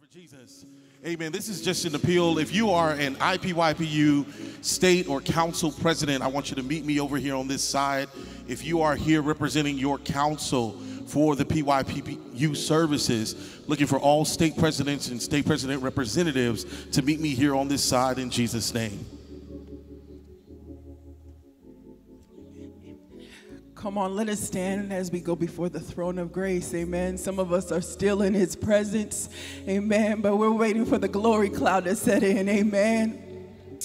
For Jesus. Amen. This is just an appeal. If you are an IPYPU state or council president, I want you to meet me over here on this side. If you are here representing your council for the PYPU services, looking for all state presidents and state president representatives to meet me here on this side in Jesus' name. Come on, let us stand as we go before the throne of grace. Amen. Some of us are still in his presence. Amen. But we're waiting for the glory cloud to set in. Amen.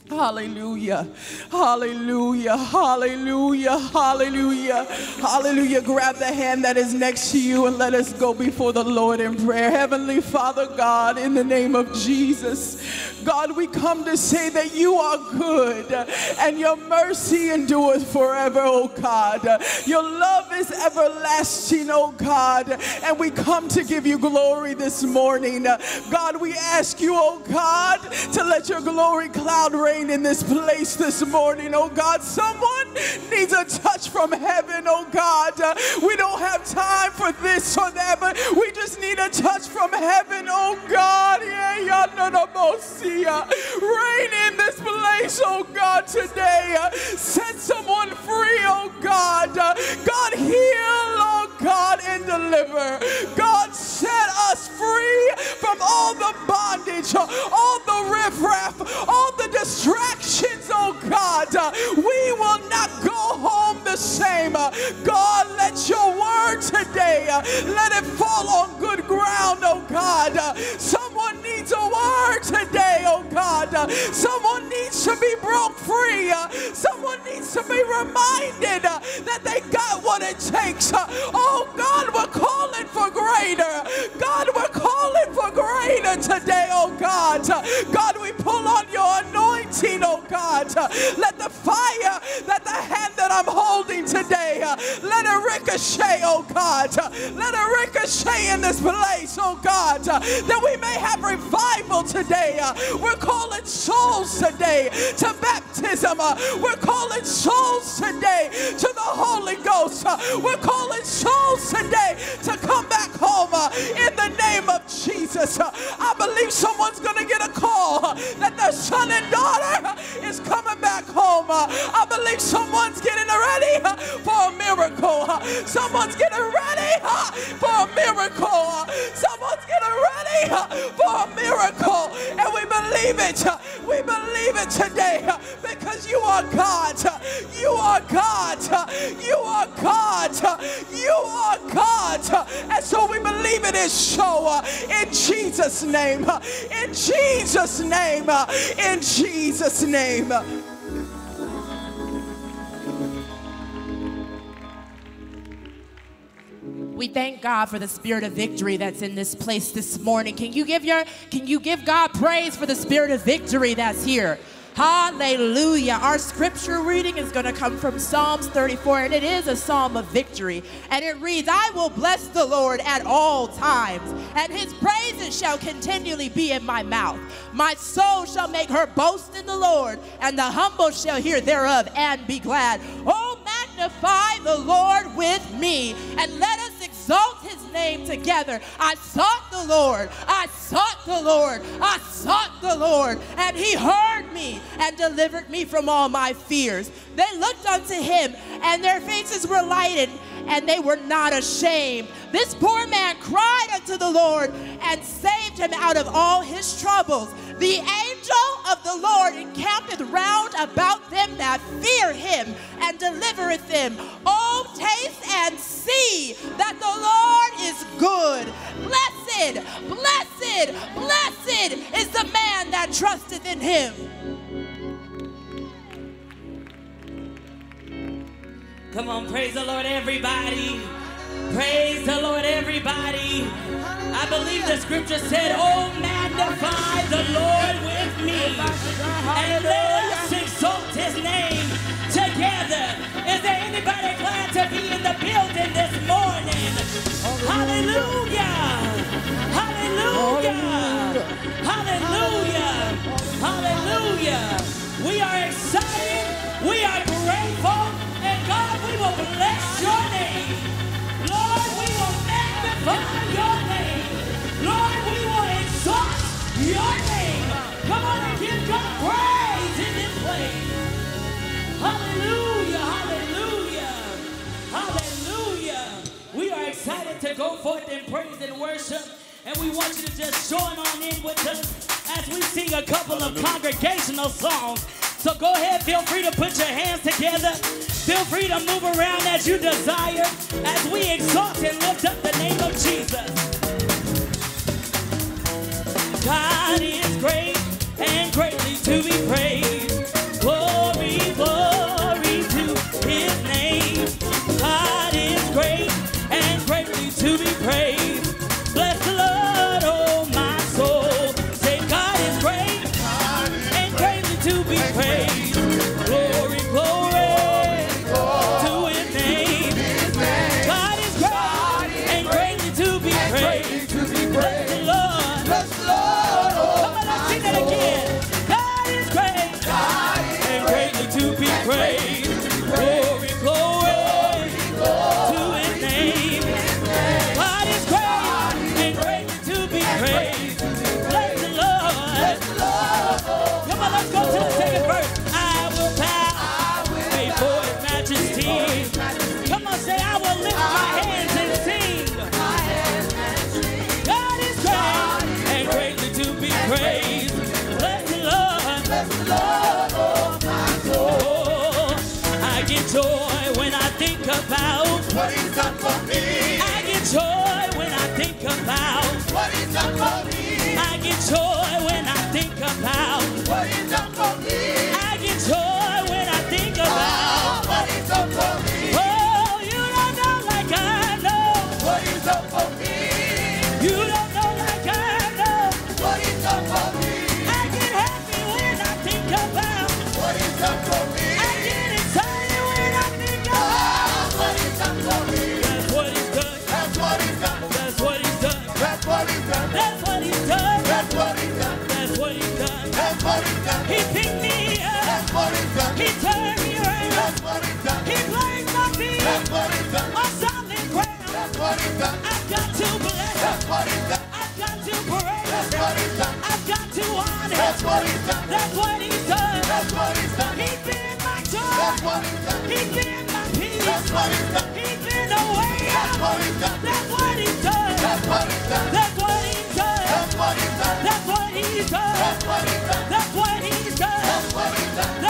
Hallelujah. Hallelujah. Hallelujah. Hallelujah. Hallelujah. Grab the hand that is next to you and let us go before the Lord in prayer. Heavenly Father God, in the name of Jesus, God, we come to say that you are good and your mercy endureth forever, oh God. Your love is everlasting, oh God. And we come to give you glory this morning. God, we ask you, oh God, to let your glory cloud rain in this place this morning, oh God. Someone needs a touch from heaven, oh God. We don't have time for this or that, but we just need a touch from heaven, oh God. Yeah, in this place, oh God, today. Set someone free, oh God. God, heal, oh God, and deliver. God, set us free from all the bondage, all the riffraff, all the distractions, oh God. We will not go home the same. God, let your word today, let it fall on good ground, oh God. Someone needs a word today, oh God. Someone needs to be broke free. Someone needs to be reminded that they got what it takes. Oh Oh, God, we're calling for greater. God, we're calling for greater today, oh God. God, we pull on your anointing, oh God. Let the fire let the hand that I'm holding today, let it ricochet, oh God. Let it ricochet in this place, oh God, that we may have revival today. We're calling souls today to baptism. We're calling souls today to the Holy Ghost. We're calling souls today to come back home uh, in the name of Jesus. Uh, I believe someone's going to get a call that their son and daughter uh, is coming back home. I believe someone's getting ready for a miracle. Someone's getting ready for a miracle. Someone's getting ready for a miracle. And we believe it. We believe it today because you are God. You are God. You are God. You are God. And so we believe it is so uh, in Jesus' name. Uh, in Jesus' name. Uh, in Jesus' name. We thank God for the spirit of victory that's in this place this morning. Can you give your can you give God praise for the spirit of victory that's here? Hallelujah. Our scripture reading is going to come from Psalms 34, and it is a psalm of victory. And it reads, I will bless the Lord at all times, and his praises shall continually be in my mouth. My soul shall make her boast in the Lord, and the humble shall hear thereof and be glad. Oh, magnify the Lord with me, and let us exalt his name together. I sought the Lord, I sought the Lord, I sought the Lord, and he heard me and delivered me from all my fears. They looked unto him, and their faces were lighted, and they were not ashamed. This poor man cried unto the Lord and saved him out of all his troubles. The angel of the Lord encampeth round about them that fear him and delivereth them. Oh, taste and see that the Lord is good. Blessed, blessed, blessed is the man that trusteth in him. Come on, praise the Lord, everybody. Praise the Lord, everybody. I believe the scripture said, Oh, magnify the Lord with me. And let us exalt his name together. Is there anybody glad to be in the building this morning? Hallelujah. Hallelujah. Hallelujah. Hallelujah. We are excited. We are grateful. And God, we will bless your name. Lord, we will magnify your Hallelujah, hallelujah, hallelujah. We are excited to go forth in praise and worship, and we want you to just join on in with us as we sing a couple hallelujah. of congregational songs. So go ahead, feel free to put your hands together. Feel free to move around as you desire, as we exalt and lift up the name of Jesus. God is great and greatly to be praised. praise. told what it does. My solid ground. That's what it does. I've got to believe. That's what it does. I've got to pray. That's what it does. I've got to honor. That's what it does. That's what he does. That's what it does. He's been my joy. That's what it does. He's been a way. That's what it does. That's what he does. That's what it does. That's what he does. That's what he does. That's what he does. That's what he does. That's what he does.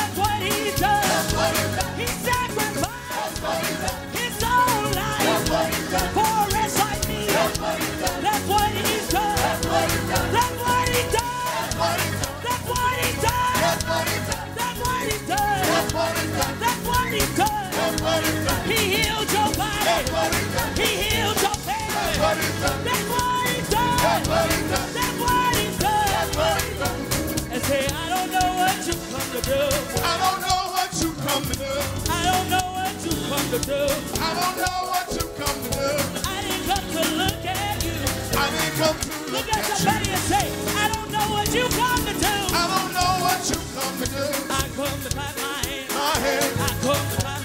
I don't know what you come to do. I didn't come to look at you. I didn't come to look, at, you. I don't know what you come to do. I don't know what you come to do. I come to clap my hands. My hands. I come to clap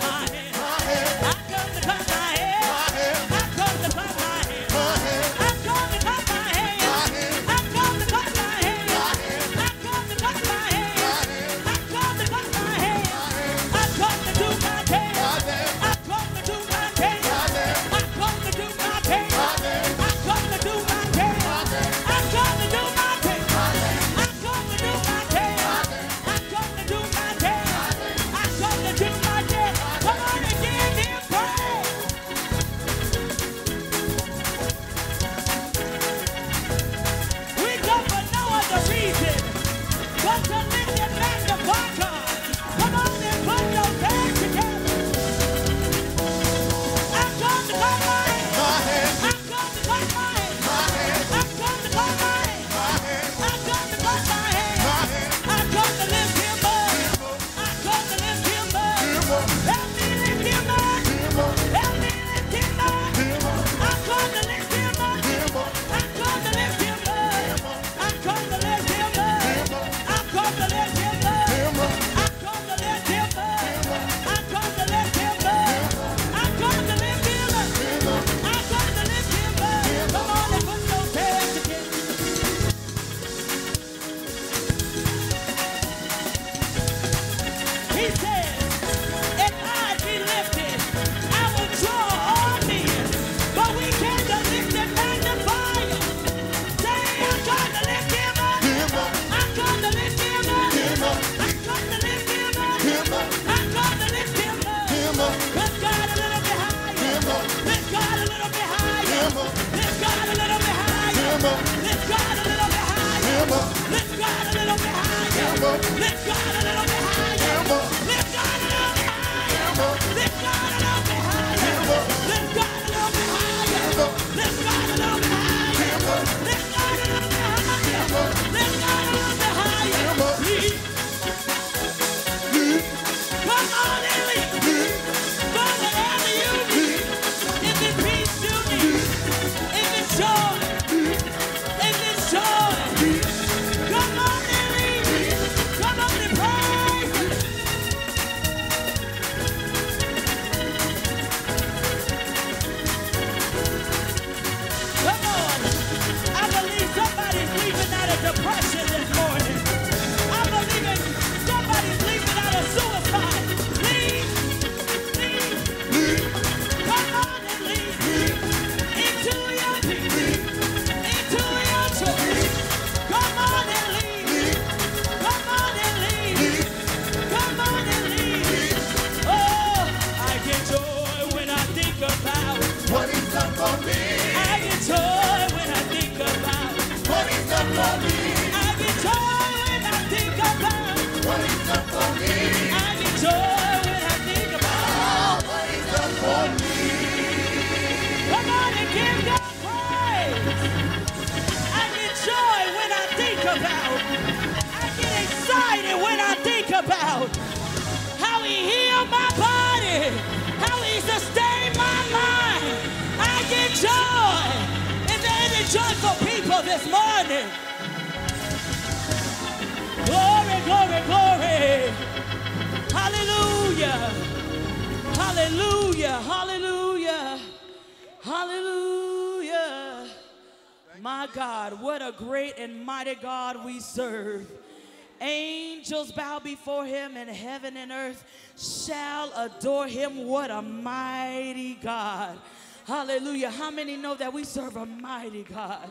adore him. What a mighty God. Hallelujah. How many know that we serve a mighty God?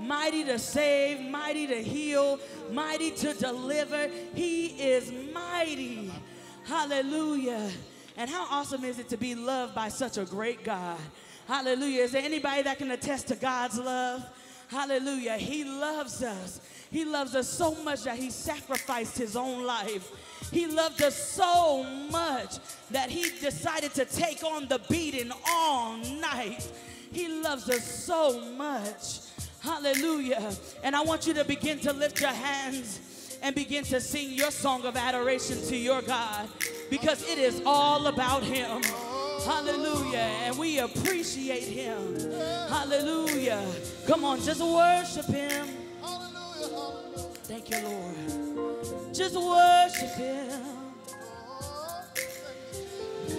Mighty to save, mighty to heal, mighty to deliver. He is mighty. Hallelujah. And how awesome is it to be loved by such a great God? Hallelujah. Is there anybody that can attest to God's love? Hallelujah. He loves us. He loves us so much that he sacrificed his own life. He loved us so much that he decided to take on the beating all night. He loves us so much. Hallelujah. And I want you to begin to lift your hands and begin to sing your song of adoration to your God because it is all about him. Hallelujah. And we appreciate him. Hallelujah. Come on, just worship him. Thank you, Lord. Just worship him.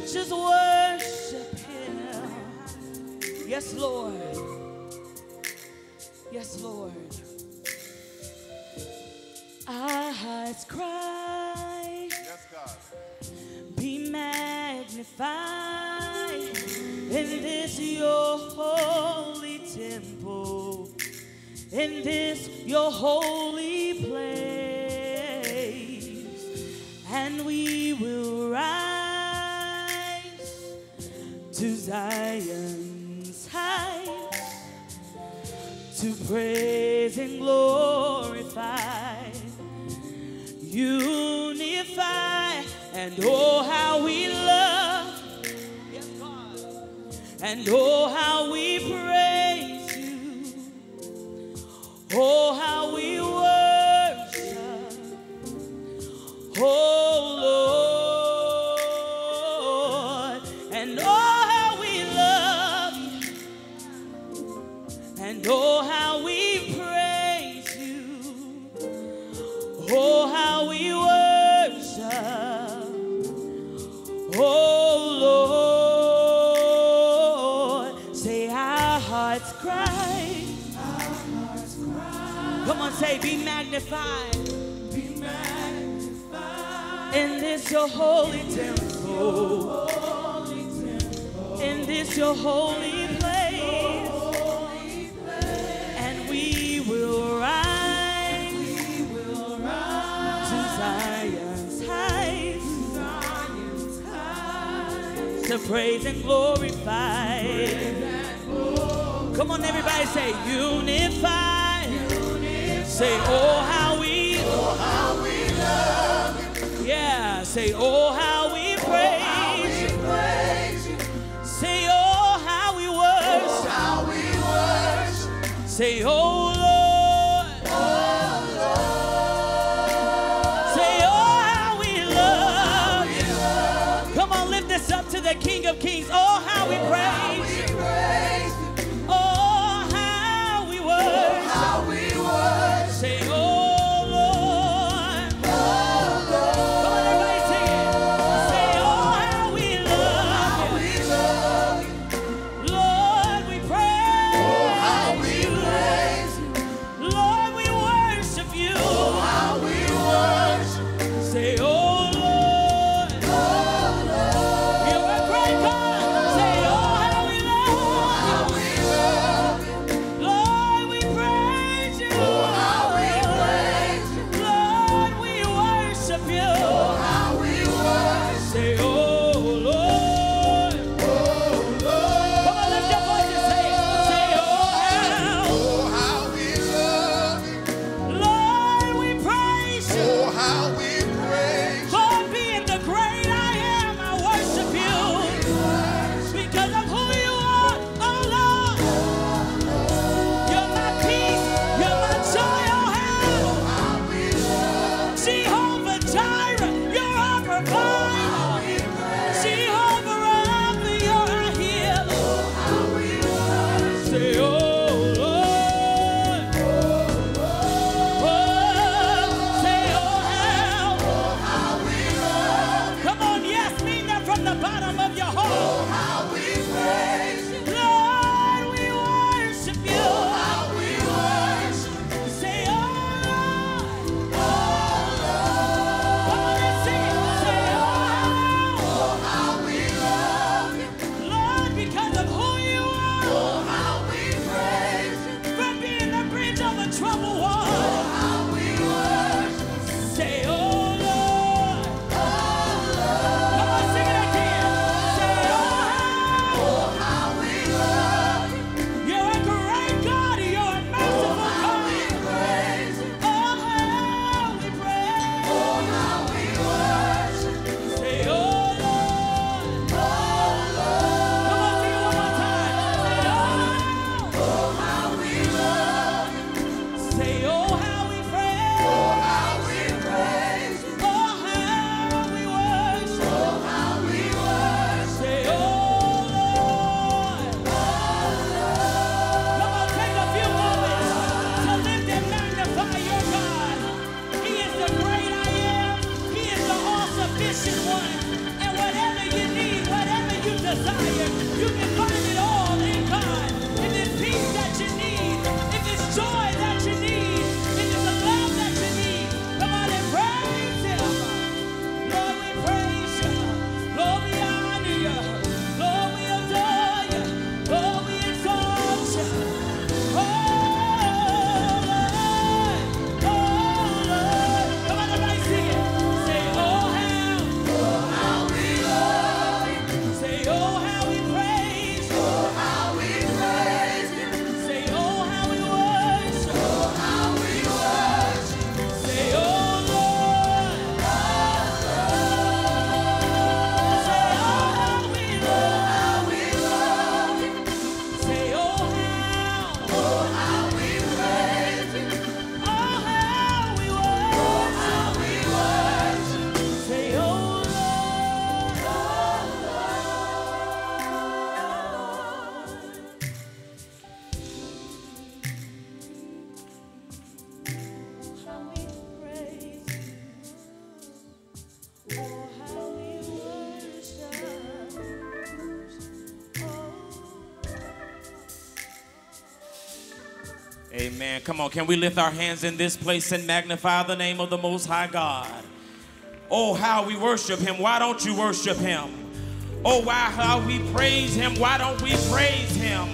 Just worship him. Yes, Lord. Yes, Lord. Our hearts cry. Yes, God. Be magnified in this your holy temple, in this your holy praise and glorify unify, and oh how we love, and oh how we magnified. Be magnified. In this your holy temple. In this your holy place. And we will rise to Zion's heights to praise and glorify. Come on, everybody, say unify. Say, oh how Say, oh, how we praise, oh. Say, oh, how we worship. Oh, how we worship. Say, oh, Lord. Oh, Say, oh, how we love. Come on, lift this up to the King of Kings. Oh, how we praise. Come on, can we lift our hands in this place and magnify the name of the Most High God? Oh, how we worship Him. Why don't you worship Him? Oh, why, how we praise Him. Why don't we praise Him?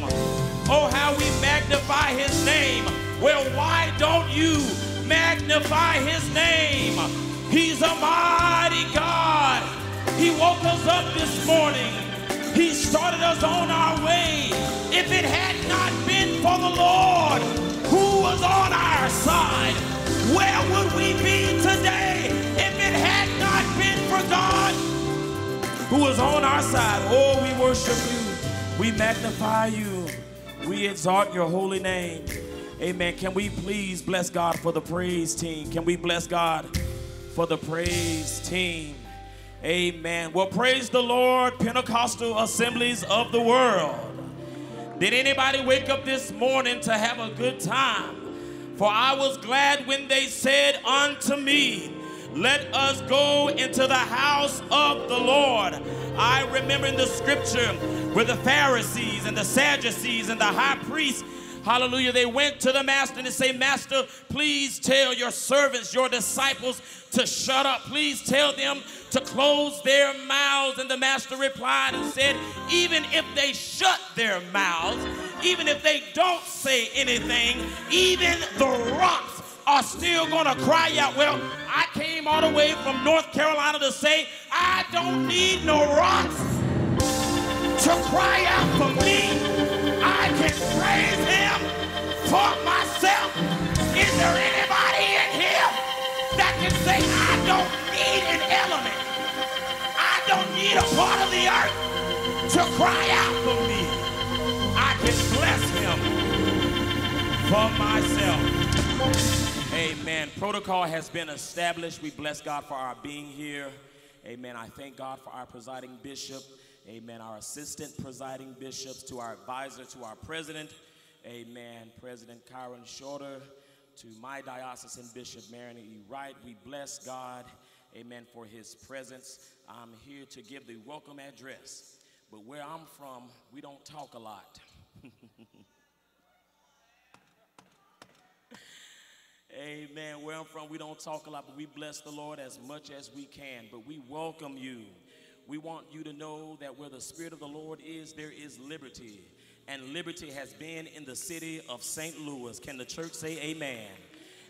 Oh, how we magnify His name. Well, why don't you magnify His name? He's a mighty God. He woke us up this morning. He started us on our way. If it had side, where would we be today if it had not been for God who was on our side? Oh, we worship you. We magnify you. We exalt your holy name. Amen. Can we please bless God for the praise team? Can we bless God for the praise team? Amen. Well, praise the Lord, Pentecostal assemblies of the world. Did anybody wake up this morning to have a good time? For I was glad when they said unto me, Let us go into the house of the Lord. I remember in the scripture where the Pharisees and the Sadducees and the high priests Hallelujah. They went to the master and they say, Master, please tell your servants, your disciples, to shut up. Please tell them to close their mouths. And the master replied and said, Even if they shut their mouths, even if they don't say anything, even the rocks are still going to cry out. Well, I came all the way from North Carolina to say, I don't need no rocks to cry out for me. Praise him for myself. Is there anybody in here that can say, I don't need an element? I don't need a part of the earth to cry out for me. I can bless him for myself. Amen. Protocol has been established. We bless God for our being here. Amen. I thank God for our presiding bishop. Amen. Our assistant presiding bishops, to our advisor, to our president. Amen. President Kyron Shorter, to my diocesan bishop, Marion E. Wright. We bless God. Amen. For his presence. I'm here to give the welcome address. But where I'm from, we don't talk a lot. Amen. Where I'm from, we don't talk a lot, but we bless the Lord as much as we can. But we welcome you. We want you to know that where the Spirit of the Lord is, there is liberty. And liberty has been in the city of St. Louis. Can the church say amen?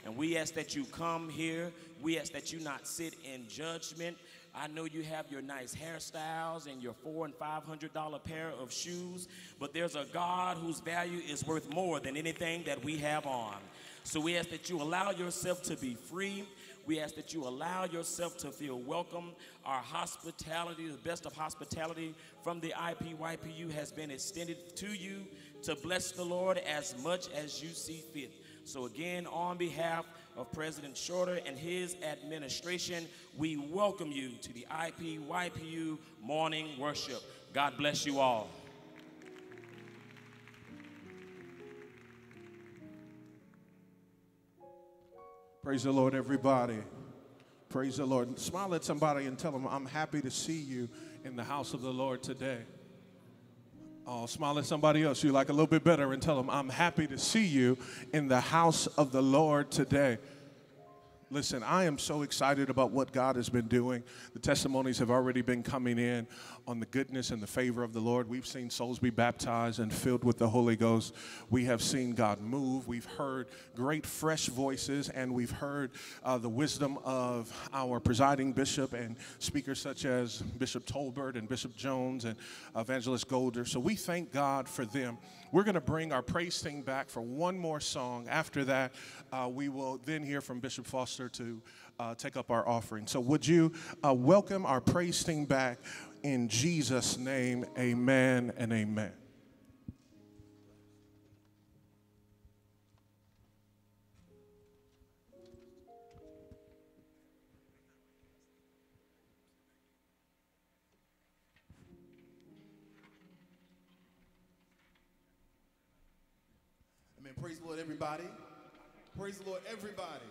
And we ask that you come here. We ask that you not sit in judgment. I know you have your nice hairstyles and your four and five hundred dollar pair of shoes, but there's a God whose value is worth more than anything that we have on. So we ask that you allow yourself to be free. We ask that you allow yourself to feel welcome. Our hospitality, the best of hospitality from the IPYPU has been extended to you to bless the Lord as much as you see fit. So, again, on behalf of President Shorter and his administration, we welcome you to the IPYPU morning worship. God bless you all. Praise the Lord, everybody. Praise the Lord. Smile at somebody and tell them, I'm happy to see you in the house of the Lord today. Oh, smile at somebody else you like a little bit better and tell them, I'm happy to see you in the house of the Lord today. Listen, I am so excited about what God has been doing. The testimonies have already been coming in on the goodness and the favor of the Lord. We've seen souls be baptized and filled with the Holy Ghost. We have seen God move. We've heard great fresh voices, and we've heard uh, the wisdom of our presiding bishop and speakers such as Bishop Tolbert and Bishop Jones and Evangelist Golder. So we thank God for them. We're going to bring our praise thing back for one more song. After that, uh, we will then hear from Bishop Foster to uh, take up our offering. So, would you uh, welcome our praise thing back in Jesus' name? Amen and amen. Praise the Lord, everybody. Praise the Lord, everybody.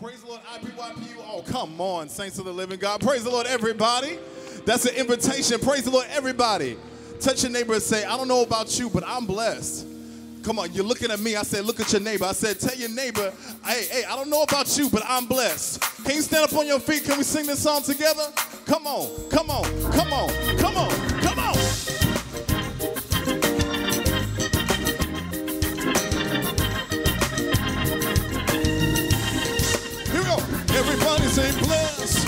Praise the Lord, IPYPU. Oh, come on, saints of the living God. Praise the Lord, everybody. That's an invitation. Praise the Lord, everybody. Touch your neighbor and say, I don't know about you, but I'm blessed. Come on, you're looking at me. I said, look at your neighbor. I said, tell your neighbor, hey, hey, I don't know about you, but I'm blessed. Can you stand up on your feet? Can we sing this song together? Come on, come on, come on, come on, Say bless,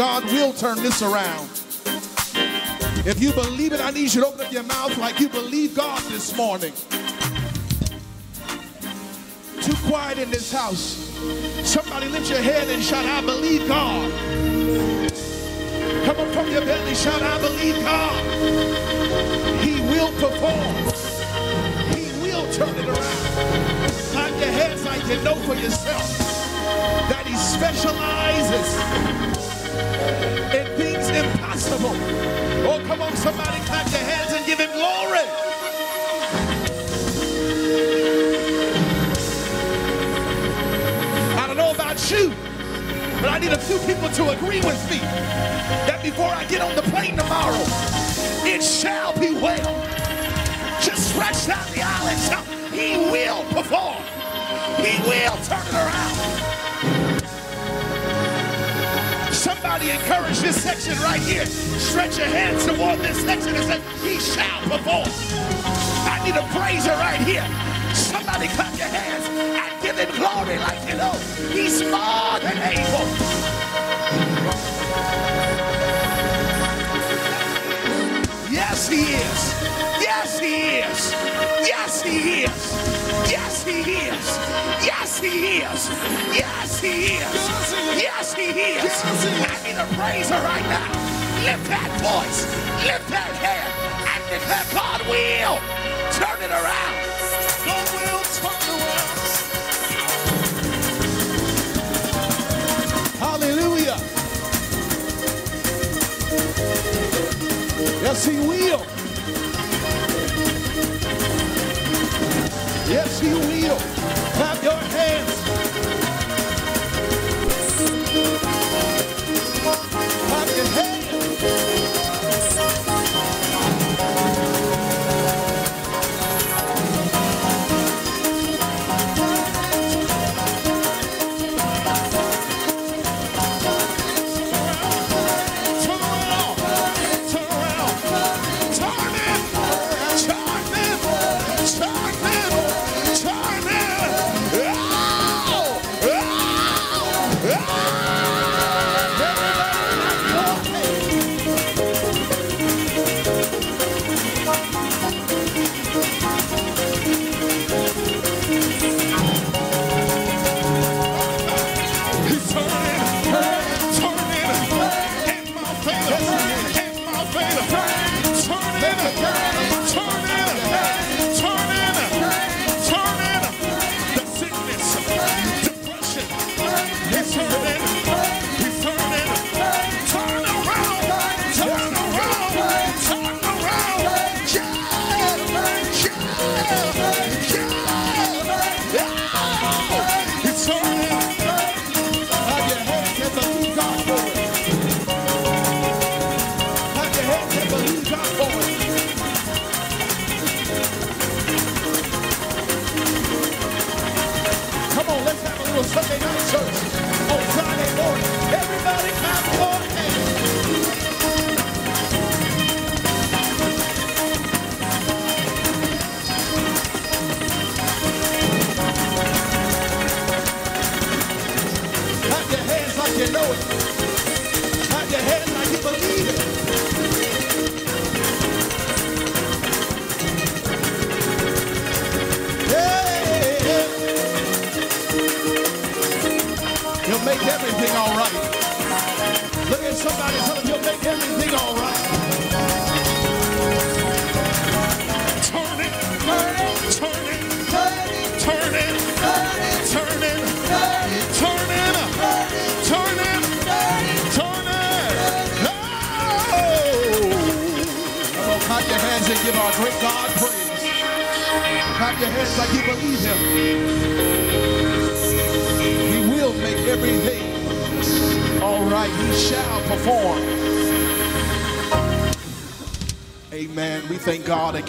God will turn this around. If you believe it, I need you to open up your mouth like you believe God this morning. Too quiet in this house. Somebody lift your head and shout, I believe God. Come up from your belly, shout, I believe God. He will perform. He will turn it around. Clap your hands like you know for yourself that He specializes in things impossible. Oh, come on, somebody clap your hands and give Him glory. I don't know about you, but I need a few people to agree with me that before I get on the plane tomorrow, it shall be well. Just stretch down the aisle and shout, He will perform. He will turn it around. Somebody encourage this section right here. Stretch your hands toward this section and say, He shall perform. I need a praiser right here. Somebody clap your hands and give him glory like you know. He's more than able. Yes, he is. Yes, he is. Yes, he is. Yes, he is. Yes, he is. Yes, he is. Yes, he is. Yes, he is. I need a praiser right now. Lift that voice. Lift that hand. And declare God will turn it around. God will turn it around. Hallelujah. Yes, he will. Yes, he will. Clap your hands.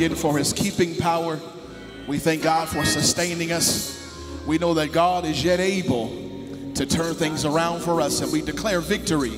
Again for his keeping power. We thank God for sustaining us. We know that God is yet able to turn things around for us, and we declare victory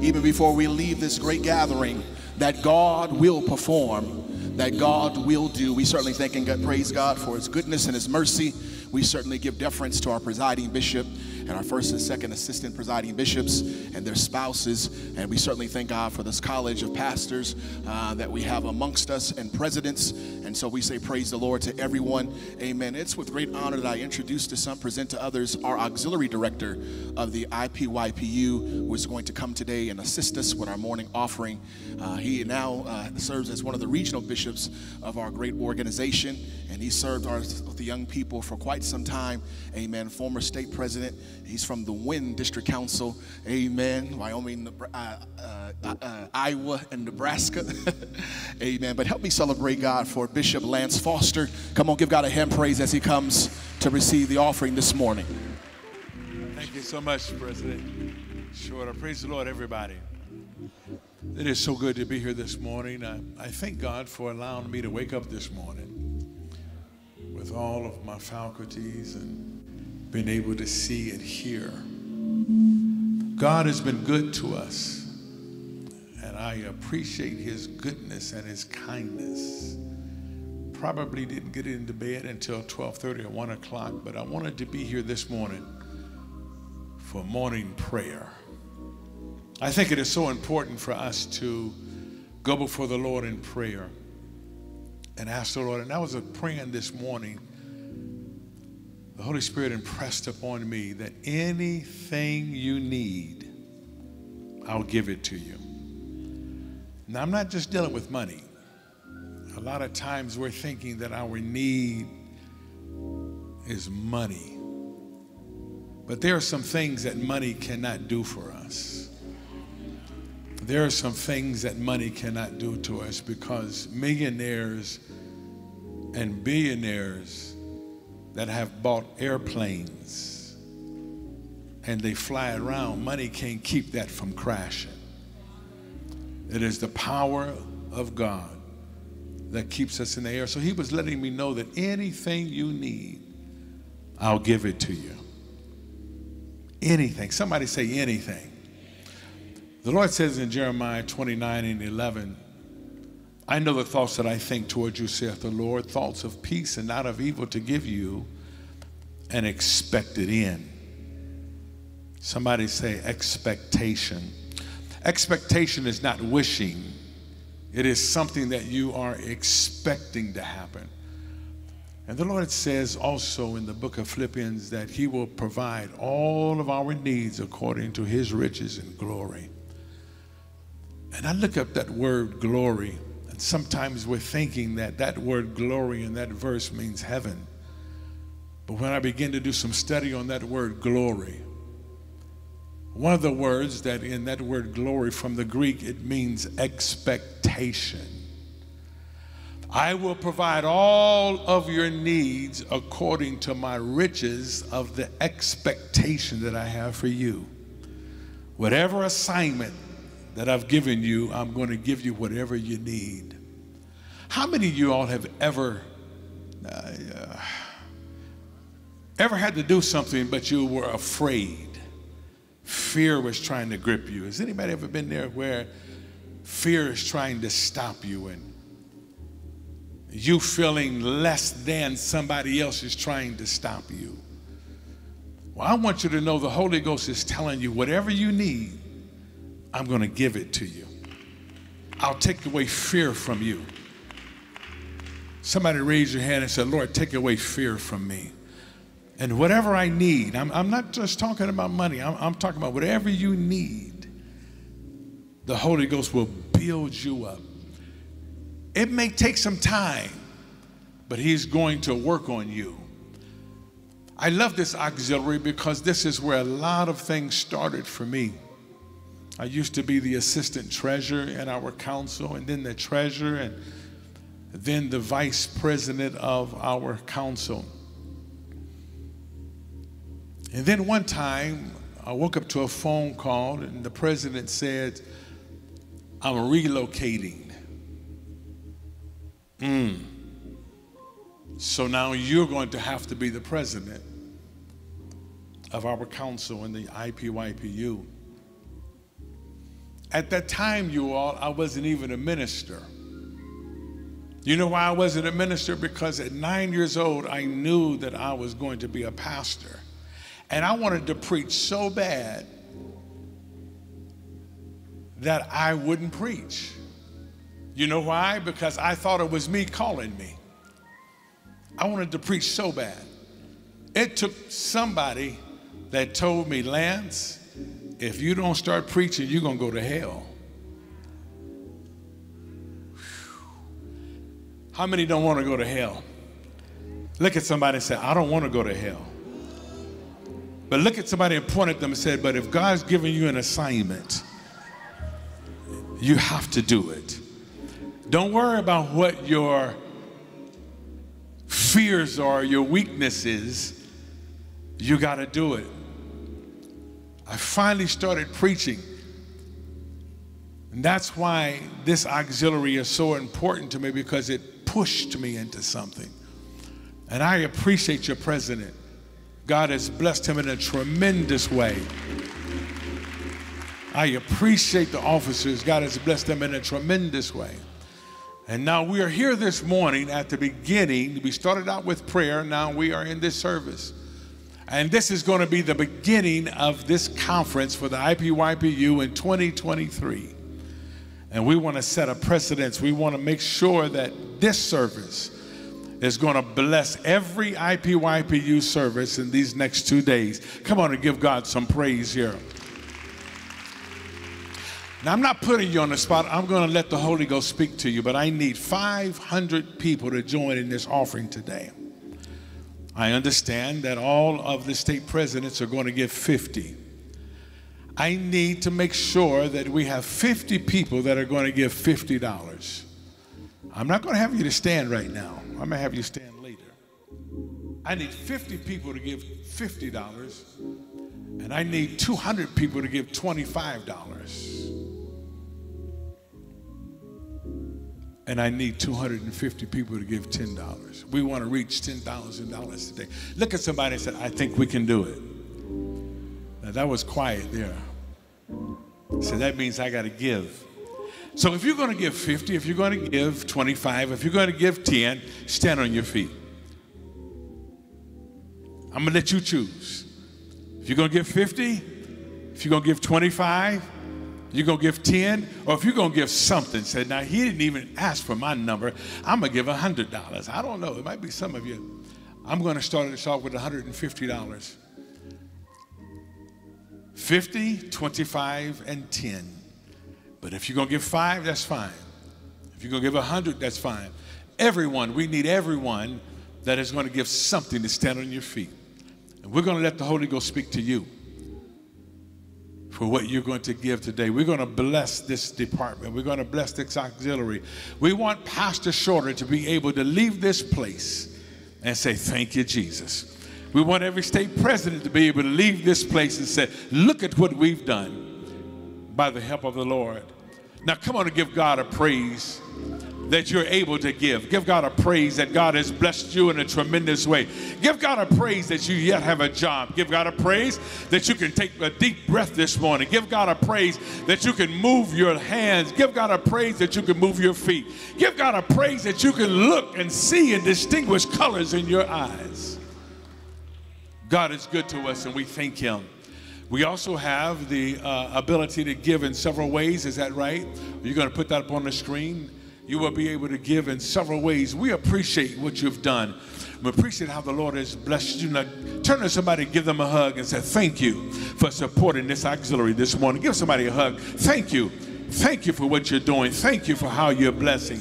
even before we leave this great gathering that God will perform, that God will do. We certainly thank and praise God for his goodness and his mercy. We certainly give deference to our presiding bishop and our first and second assistant presiding bishops and their spouses. And we certainly thank God for this college of pastors uh, that we have amongst us and presidents. And so we say praise the Lord to everyone. Amen. It's with great honor that I introduce to some, present to others, our auxiliary director of the IPYPU, who is going to come today and assist us with our morning offering. Uh, he now uh, serves as one of the regional bishops of our great organization, and he served our, the young people for quite some time. Amen. Former state president. He's from the Wynn District Council. Amen. Wyoming, Nebra- uh, uh, uh, Iowa, and Nebraska. Amen. But help me celebrate God for Bishop Lance Foster. Come on, give God a hand praise as he comes to receive the offering this morning. Thank you so much, President. Sure. Praise the Lord, everybody. It is so good to be here this morning. I, I thank God for allowing me to wake up this morning with all of my faculties and being able to see and hear. God has been good to us, and I appreciate his goodness and his kindness. Probably didn't get into bed until 12:30 or 1 o'clock, but I wanted to be here this morning for morning prayer. I think it is so important for us to go before the Lord in prayer and ask the Lord. And I was praying this morning. The Holy Spirit impressed upon me that anything you need, I'll give it to you. Now, I'm not just dealing with money. A lot of times we're thinking that our need is money. But there are some things that money cannot do for us. There are some things that money cannot do to us because millionaires and billionaires that have bought airplanes and they fly around, money can't keep that from crashing. It is the power of God that keeps us in the air. So he was letting me know that anything you need, I'll give it to you. Anything. Somebody say anything. The Lord says in Jeremiah 29 and 11, I know the thoughts that I think towards you, saith the Lord, thoughts of peace and not of evil to give you an expected end. Somebody say expectation. Expectation is not wishing, it is something that you are expecting to happen. And the Lord says also in the book of Philippians that He will provide all of our needs according to His riches and glory. And I look up that word glory, sometimes we're thinking that that word glory in that verse means heaven. But when I begin to do some study on that word glory, one of the words that in that word glory from the Greek, it means expectation. I will provide all of your needs according to my riches of the expectation that I have for you. Whatever assignment that I've given you, I'm going to give you whatever you need. How many of you all have ever uh, ever had to do something but you were afraid? Fear was trying to grip you. Has anybody ever been there where fear is trying to stop you and you feeling less than somebody else is trying to stop you? Well, I want you to know the Holy Ghost is telling you whatever you need, I'm going to give it to you. I'll take away fear from you. Somebody raise your hand and say, Lord, take away fear from me. And whatever I need, I'm, I'm not just talking about money, I'm, I'm talking about whatever you need, the Holy Ghost will build you up. It may take some time, but He's going to work on you. I love this auxiliary because this is where a lot of things started for me. I used to be the assistant treasurer in our council, and then the treasurer, and then the vice president of our council. And then one time, I woke up to a phone call, and the president said, I'm relocating. Mm. So now you're going to have to be the president of our council in the IPYPU. At that time, you all, I wasn't even a minister. You know why I wasn't a minister? Because at nine years old, I knew that I was going to be a pastor. And I wanted to preach so bad that I wouldn't preach. You know why? Because I thought it was me calling me. I wanted to preach so bad. It took somebody that told me, Lance, if you don't start preaching, you're going to go to hell. How many don't want to go to hell? Look at somebody and say, I don't want to go to hell. But look at somebody and point at them and say, But if God's giving you an assignment, you have to do it. Don't worry about what your fears are, your weaknesses. You got to do it. I finally started preaching. And that's why this auxiliary is so important to me because it pushed me into something. And I appreciate your president. God has blessed him in a tremendous way. I appreciate the officers. God has blessed them in a tremendous way. And now we are here this morning at the beginning. We started out with prayer. Now we are in this service. And this is going to be the beginning of this conference for the IPYPU in 2023. And we want to set a precedence. We want to make sure that this service is going to bless every IPYPU service in these next two days. Come on and give God some praise here. Now, I'm not putting you on the spot. I'm going to let the Holy Ghost speak to you, but I need 500 people to join in this offering today. I understand that all of the state presidents are going to give 50. I need to make sure that we have 50 people that are going to give $50. I'm not going to have you to stand right now. I'm going to have you stand later. I need 50 people to give $50, and I need 200 people to give $25. And I need 250 people to give $10. We want to reach $10,000 today. Look at somebody and say, I think we can do it. Now that was quiet there. So that means I got to give. So if you're going to give 50, if you're going to give 25, if you're going to give 10, stand on your feet. I'm going to let you choose. If you're going to give 50, if you're going to give 25, you're going to give 10, or if you're going to give something, say, now he didn't even ask for my number, I'm going to give $100. I don't know, it might be some of you. I'm going to start this off with $150. 50, 25, and 10. But if you're going to give five, that's fine. If you're going to give 100, that's fine. Everyone, we need everyone that is going to give something to stand on your feet. And we're going to let the Holy Ghost speak to you for what you're going to give today. We're going to bless this department. We're going to bless this auxiliary. We want Pastor Shorter to be able to leave this place and say, Thank you, Jesus. We want every state president to be able to leave this place and say, Look at what we've done by the help of the Lord. Now, come on and give God a praise that you're able to give. Give God a praise that God has blessed you in a tremendous way. Give God a praise that you yet have a job. Give God a praise that you can take a deep breath this morning. Give God a praise that you can move your hands. Give God a praise that you can move your feet. Give God a praise that you can look and see and distinguish colors in your eyes. God is good to us and we thank Him. We also have the uh, ability to give in several ways. Is that right? You're going to put that up on the screen you will be able to give in several ways. We appreciate what you've done. We appreciate how the Lord has blessed you. Now, turn to somebody, give them a hug, and say, Thank you for supporting this auxiliary this morning. Give somebody a hug. Thank you. Thank you for what you're doing. Thank you for how you're blessing.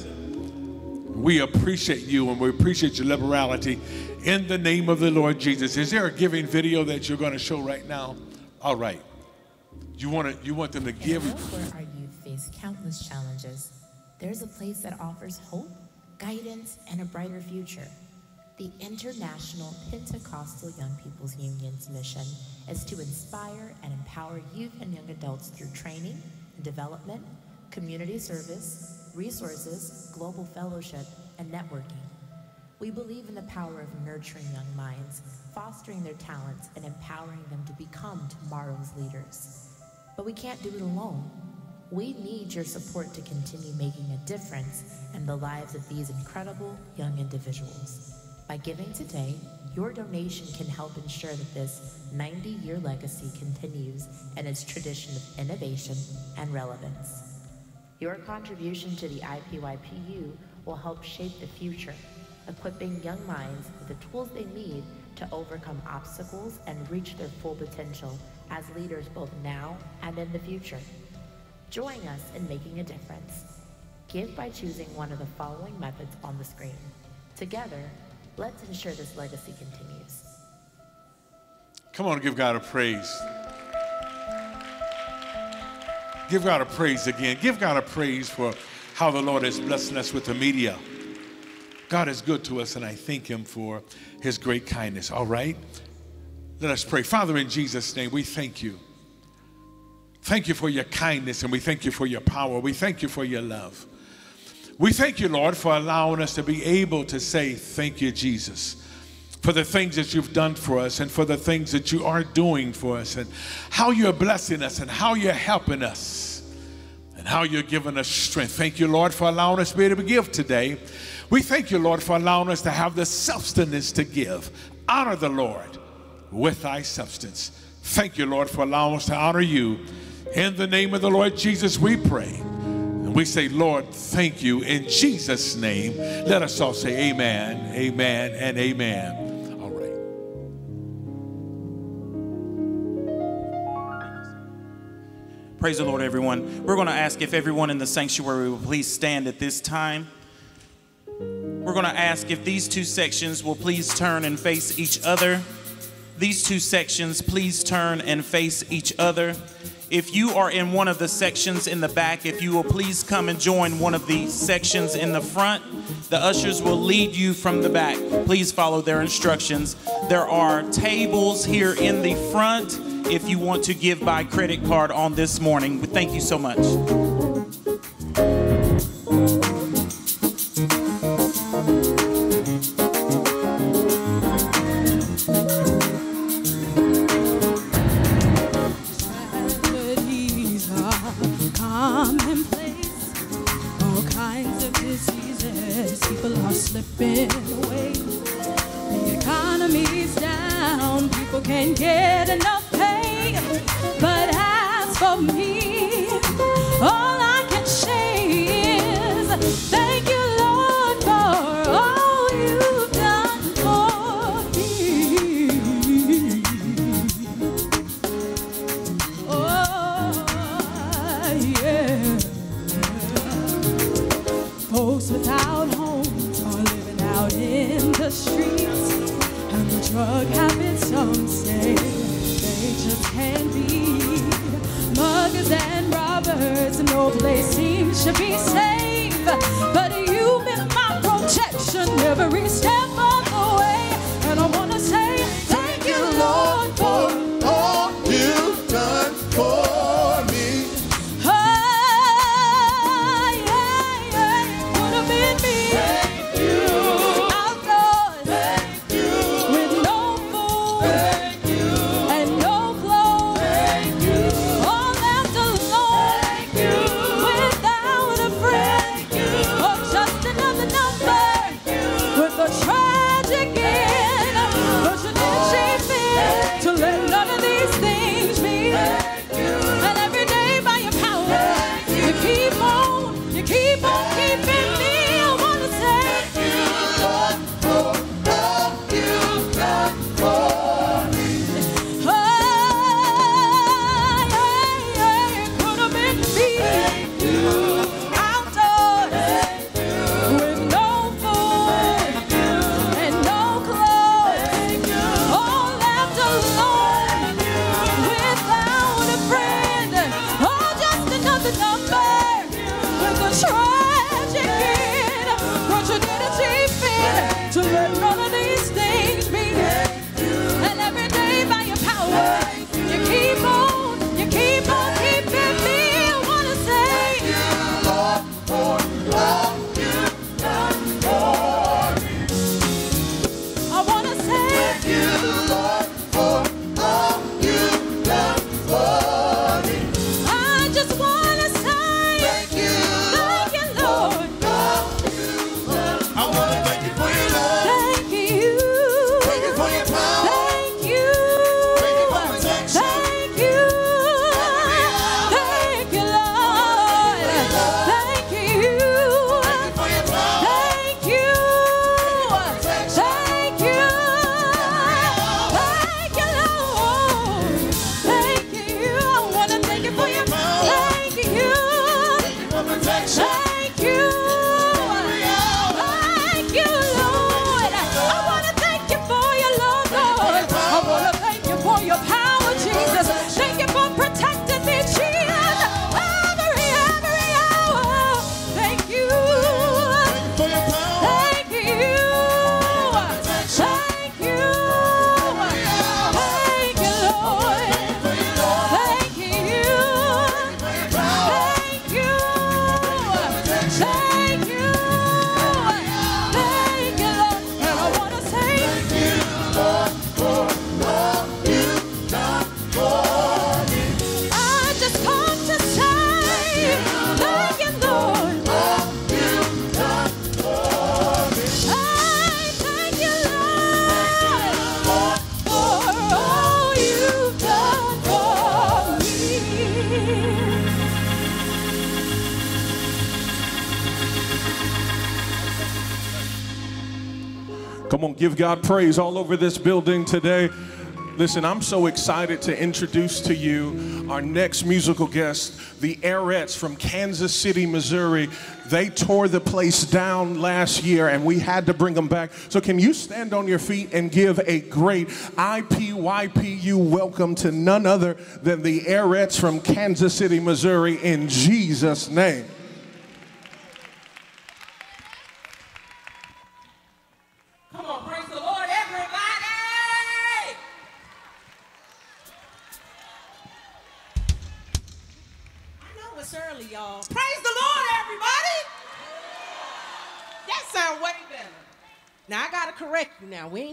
We appreciate you and we appreciate your liberality in the name of the Lord Jesus. Is there a giving video that you're going to show right now? All right. You want to you want them to give where our youth face countless challenges, there's a place that offers hope, guidance, and a brighter future. The International Pentecostal Young People's Union's mission is to inspire and empower youth and young adults through training development, community service, resources, global fellowship, and networking. We believe in the power of nurturing young minds, fostering their talents, and empowering them to become tomorrow's leaders. But we can't do it alone. We need your support to continue making a difference in the lives of these incredible young individuals. By giving today, your donation can help ensure that this 90 year legacy continues in its tradition of innovation and relevance. Your contribution to the IPYPU will help shape the future, equipping young minds with the tools they need to overcome obstacles and reach their full potential as leaders both now and in the future. Join us in making a difference. Give by choosing one of the following methods on the screen. Together, let's ensure this legacy continues. Come on, give God a praise. Give God a praise again. Give God a praise for how the Lord is blessing us with the media. God is good to us, and I thank Him for His great kindness. All right? Let us pray. Father, in Jesus' name, we thank you. Thank you for your kindness, and we thank you for your power. We thank you for your love. We thank you, Lord, for allowing us to be able to say, Thank you, Jesus for the things that you've done for us and for the things that you are doing for us and how you're blessing us and how you're helping us and how you're giving us strength. Thank you, Lord, for allowing us to be able to give today. We thank you, Lord, for allowing us to have the substance to give. Honor the Lord with thy substance. Thank you, Lord, for allowing us to honor you. In the name of the Lord Jesus, we pray. And we say, Lord, thank you. In Jesus' name, let us all say amen, amen, and amen. All right. Praise the Lord, everyone. We're going to ask if everyone in the sanctuary will please stand at this time. We're going to ask if these two sections will please turn and face each other. These two sections, please turn and face each other. If you are in one of the sections in the back, if you will please come and join one of the sections in the front, the ushers will lead you from the back. Please follow their instructions. There are tables here in the front if you want to give by credit card on this morning. We thank you so much. Slipping away. The economy's down, people can't get enough pay. But as for me, all no place seems to be safe, but you've been my protection every step give God praise all over this building today. Listen, I'm so excited to introduce to you our next musical guest, the Airettes from Kansas City, Missouri. They tore the place down last year and we had to bring them back. So, can you stand on your feet and give a great IPYPU welcome to none other than the Airettes from Kansas City, Missouri, in Jesus' name?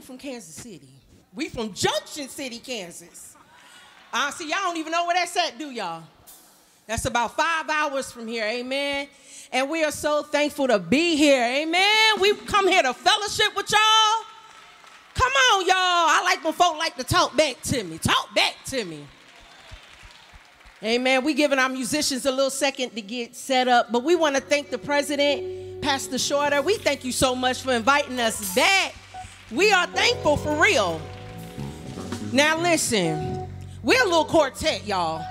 Ain't from Kansas City. We from Junction City, Kansas. Uh, see, y'all don't even know where that's at, do y'all? That's about five hours from here, amen. And we are so thankful to be here, amen. We come here to fellowship with y'all. Come on, y'all. I like when folk like to talk back to me. Talk back to me. Amen. We giving our musicians a little second to get set up, but we want to thank the president, Pastor Shorter. We thank you so much for inviting us back. We are thankful for real. Now listen, we're a little quartet, y'all.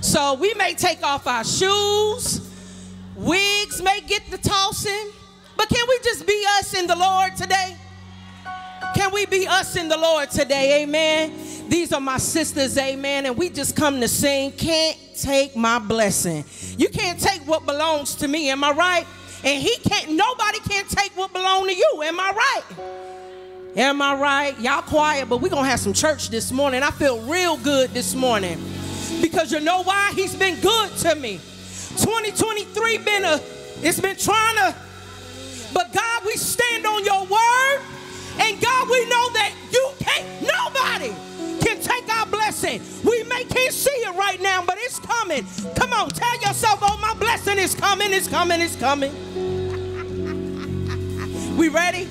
So we may take off our shoes, wigs may get the tossing, but can we just be us in the Lord today? Can we be us in the Lord today? Amen. These are my sisters, amen. And we just come to sing, Can't Take My Blessing. You can't take what belongs to me, am I right? And he can't, nobody can't take what belongs to you, am I right? Am I right? Y'all quiet, but we're gonna have some church this morning. I feel real good this morning. Because you know why? He's been good to me. 2023 been a, it's been trying to, but God, we stand on your word. And God, we know that you can't, nobody can take our blessing. We may can't see it right now, but it's coming. Come on, tell yourself, oh, my blessing is coming, it's coming, it's coming. We ready?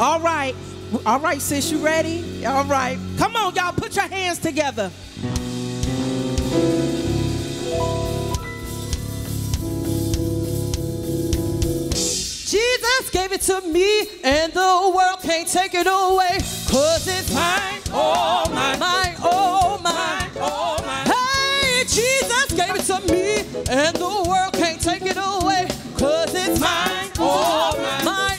All right. All right, sis, you ready? All right. Come on, y'all, put your hands together. Jesus gave it to me, and the world can't take it away. Cause it's mine, oh mine, mine, oh mine, oh mine. Hey, Jesus gave it to me, and the world can't take it away. Cause it's mine, oh mine, mine,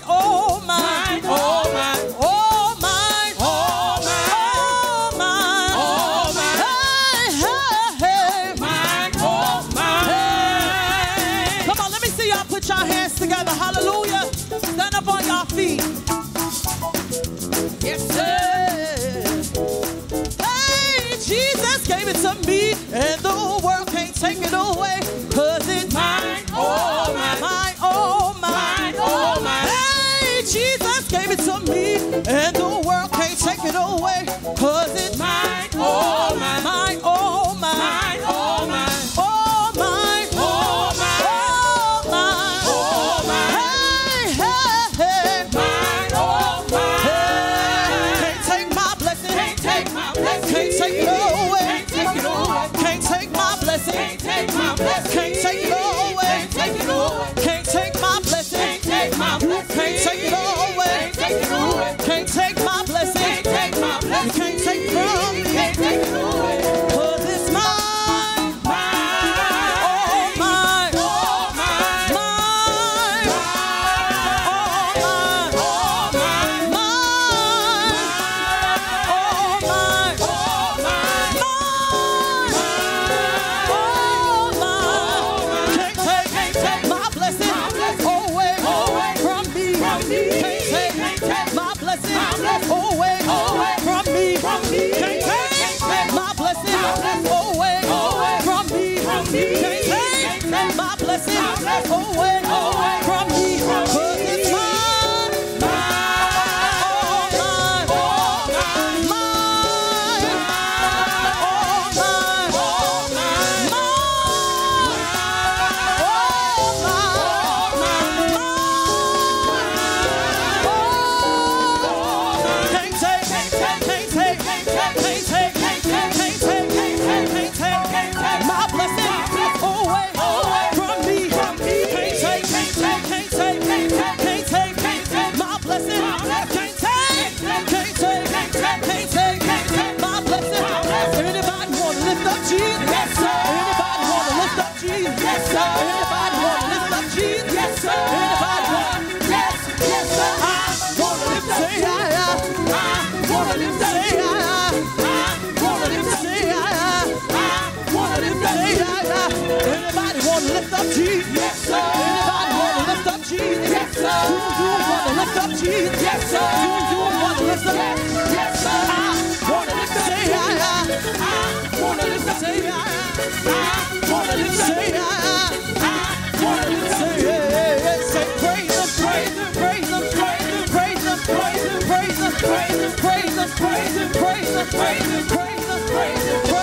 lift up Jesus. Yes, sir. You, you want to lift up. Yes, yes sir. I want to lift up. Say I, I. I want to lift up. Say I, I. I want to lift up. Say I, I. I want to lift up. Say yeah, yeah, Say praise Him, praise Him, praise Him, praise Him, praise Him, praise Him, praise Him, praise Him, praise Him, praise Him, praise Him, praise Him, praise Him, praise Him, praise Him.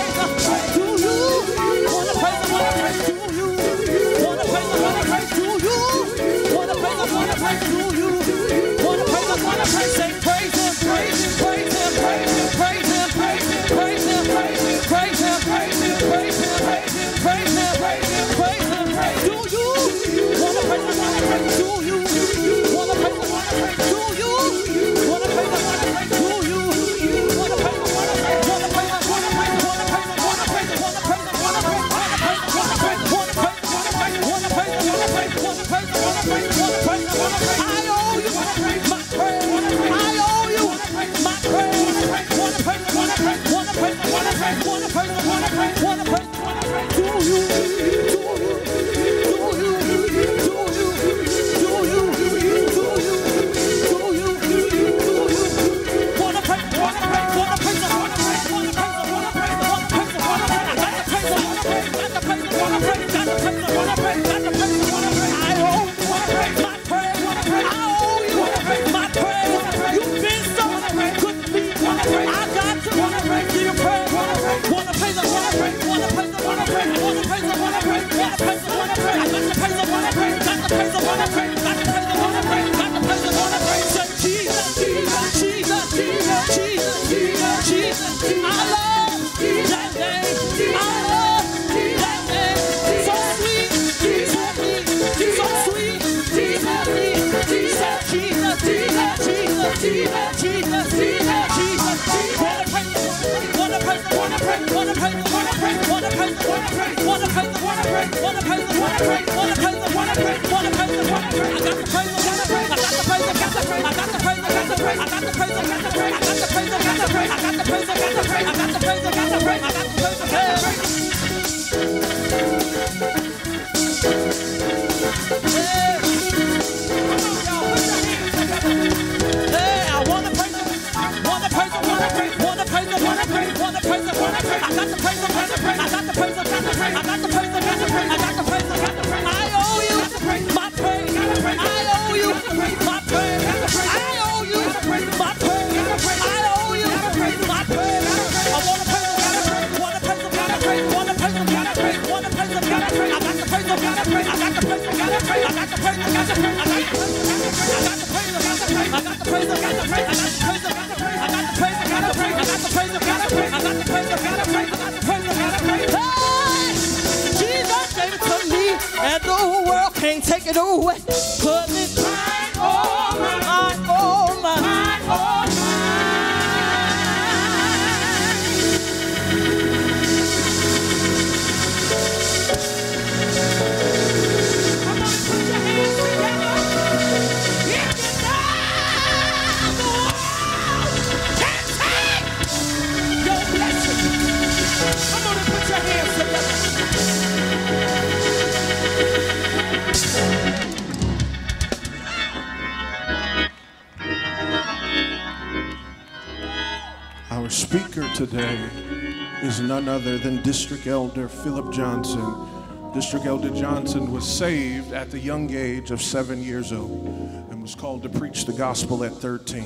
District Elder Phillip Johnson. District Elder Johnson was saved at the young age of seven years old and was called to preach the gospel at 13.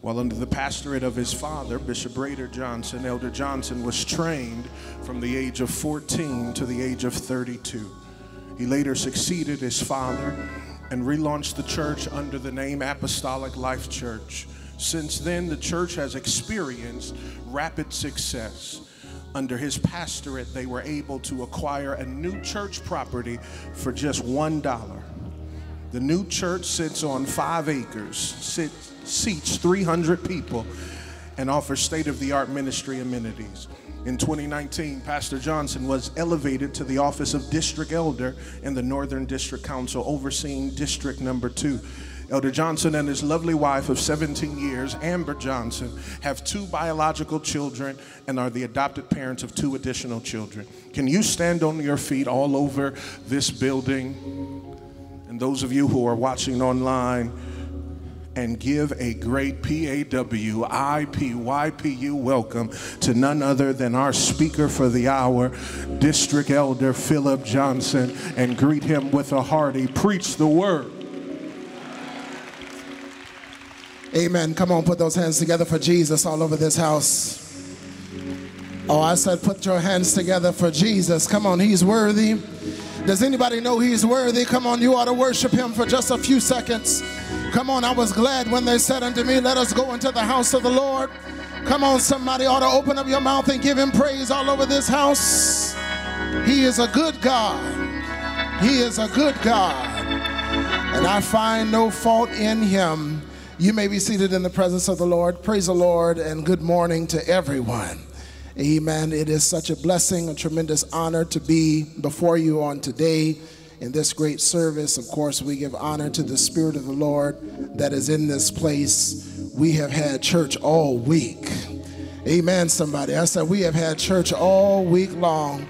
While under the pastorate of his father, Bishop Brader Johnson, Elder Johnson was trained from the age of 14 to the age of 32. He later succeeded his father and relaunched the church under the name Apostolic Life Church. Since then, the church has experienced rapid success. Under his pastorate, they were able to acquire a new church property for just one dollar. The new church sits on five acres, sits, seats 300 people, and offers state of the art ministry amenities. In 2019, Pastor Johnson was elevated to the office of district elder in the Northern District Council, overseeing district number two. Elder Johnson and his lovely wife of 17 years daughters, Amber Johnson, have two biological children and are the adopted parents of two additional children. Can you stand on your feet all over this building? And those of you who are watching online, and give a great PAWIPYPU welcome to none other than our speaker for the hour, District Elder Phillip Johnson, and greet him with a hearty preach the word. Amen. Come on, put those hands together for Jesus all over this house. Oh, I said, put your hands together for Jesus. Come on, he's worthy. Does anybody know he's worthy? Come on, you ought to worship him for just a few seconds. Come on, I was glad when they said unto me, Let us go into the house of the Lord. Come on, somebody ought to open up your mouth and give him praise all over this house. He is a good God. He is a good God. And I find no fault in him. You may be seated in the presence of the Lord. Praise the Lord and good morning to everyone. Amen. It is such a blessing, a tremendous honor to be before you on today in this great service. Of course, we give honor to the Spirit of the Lord that is in this place. We have had church all week. Amen, somebody. I said, we have had church all week long.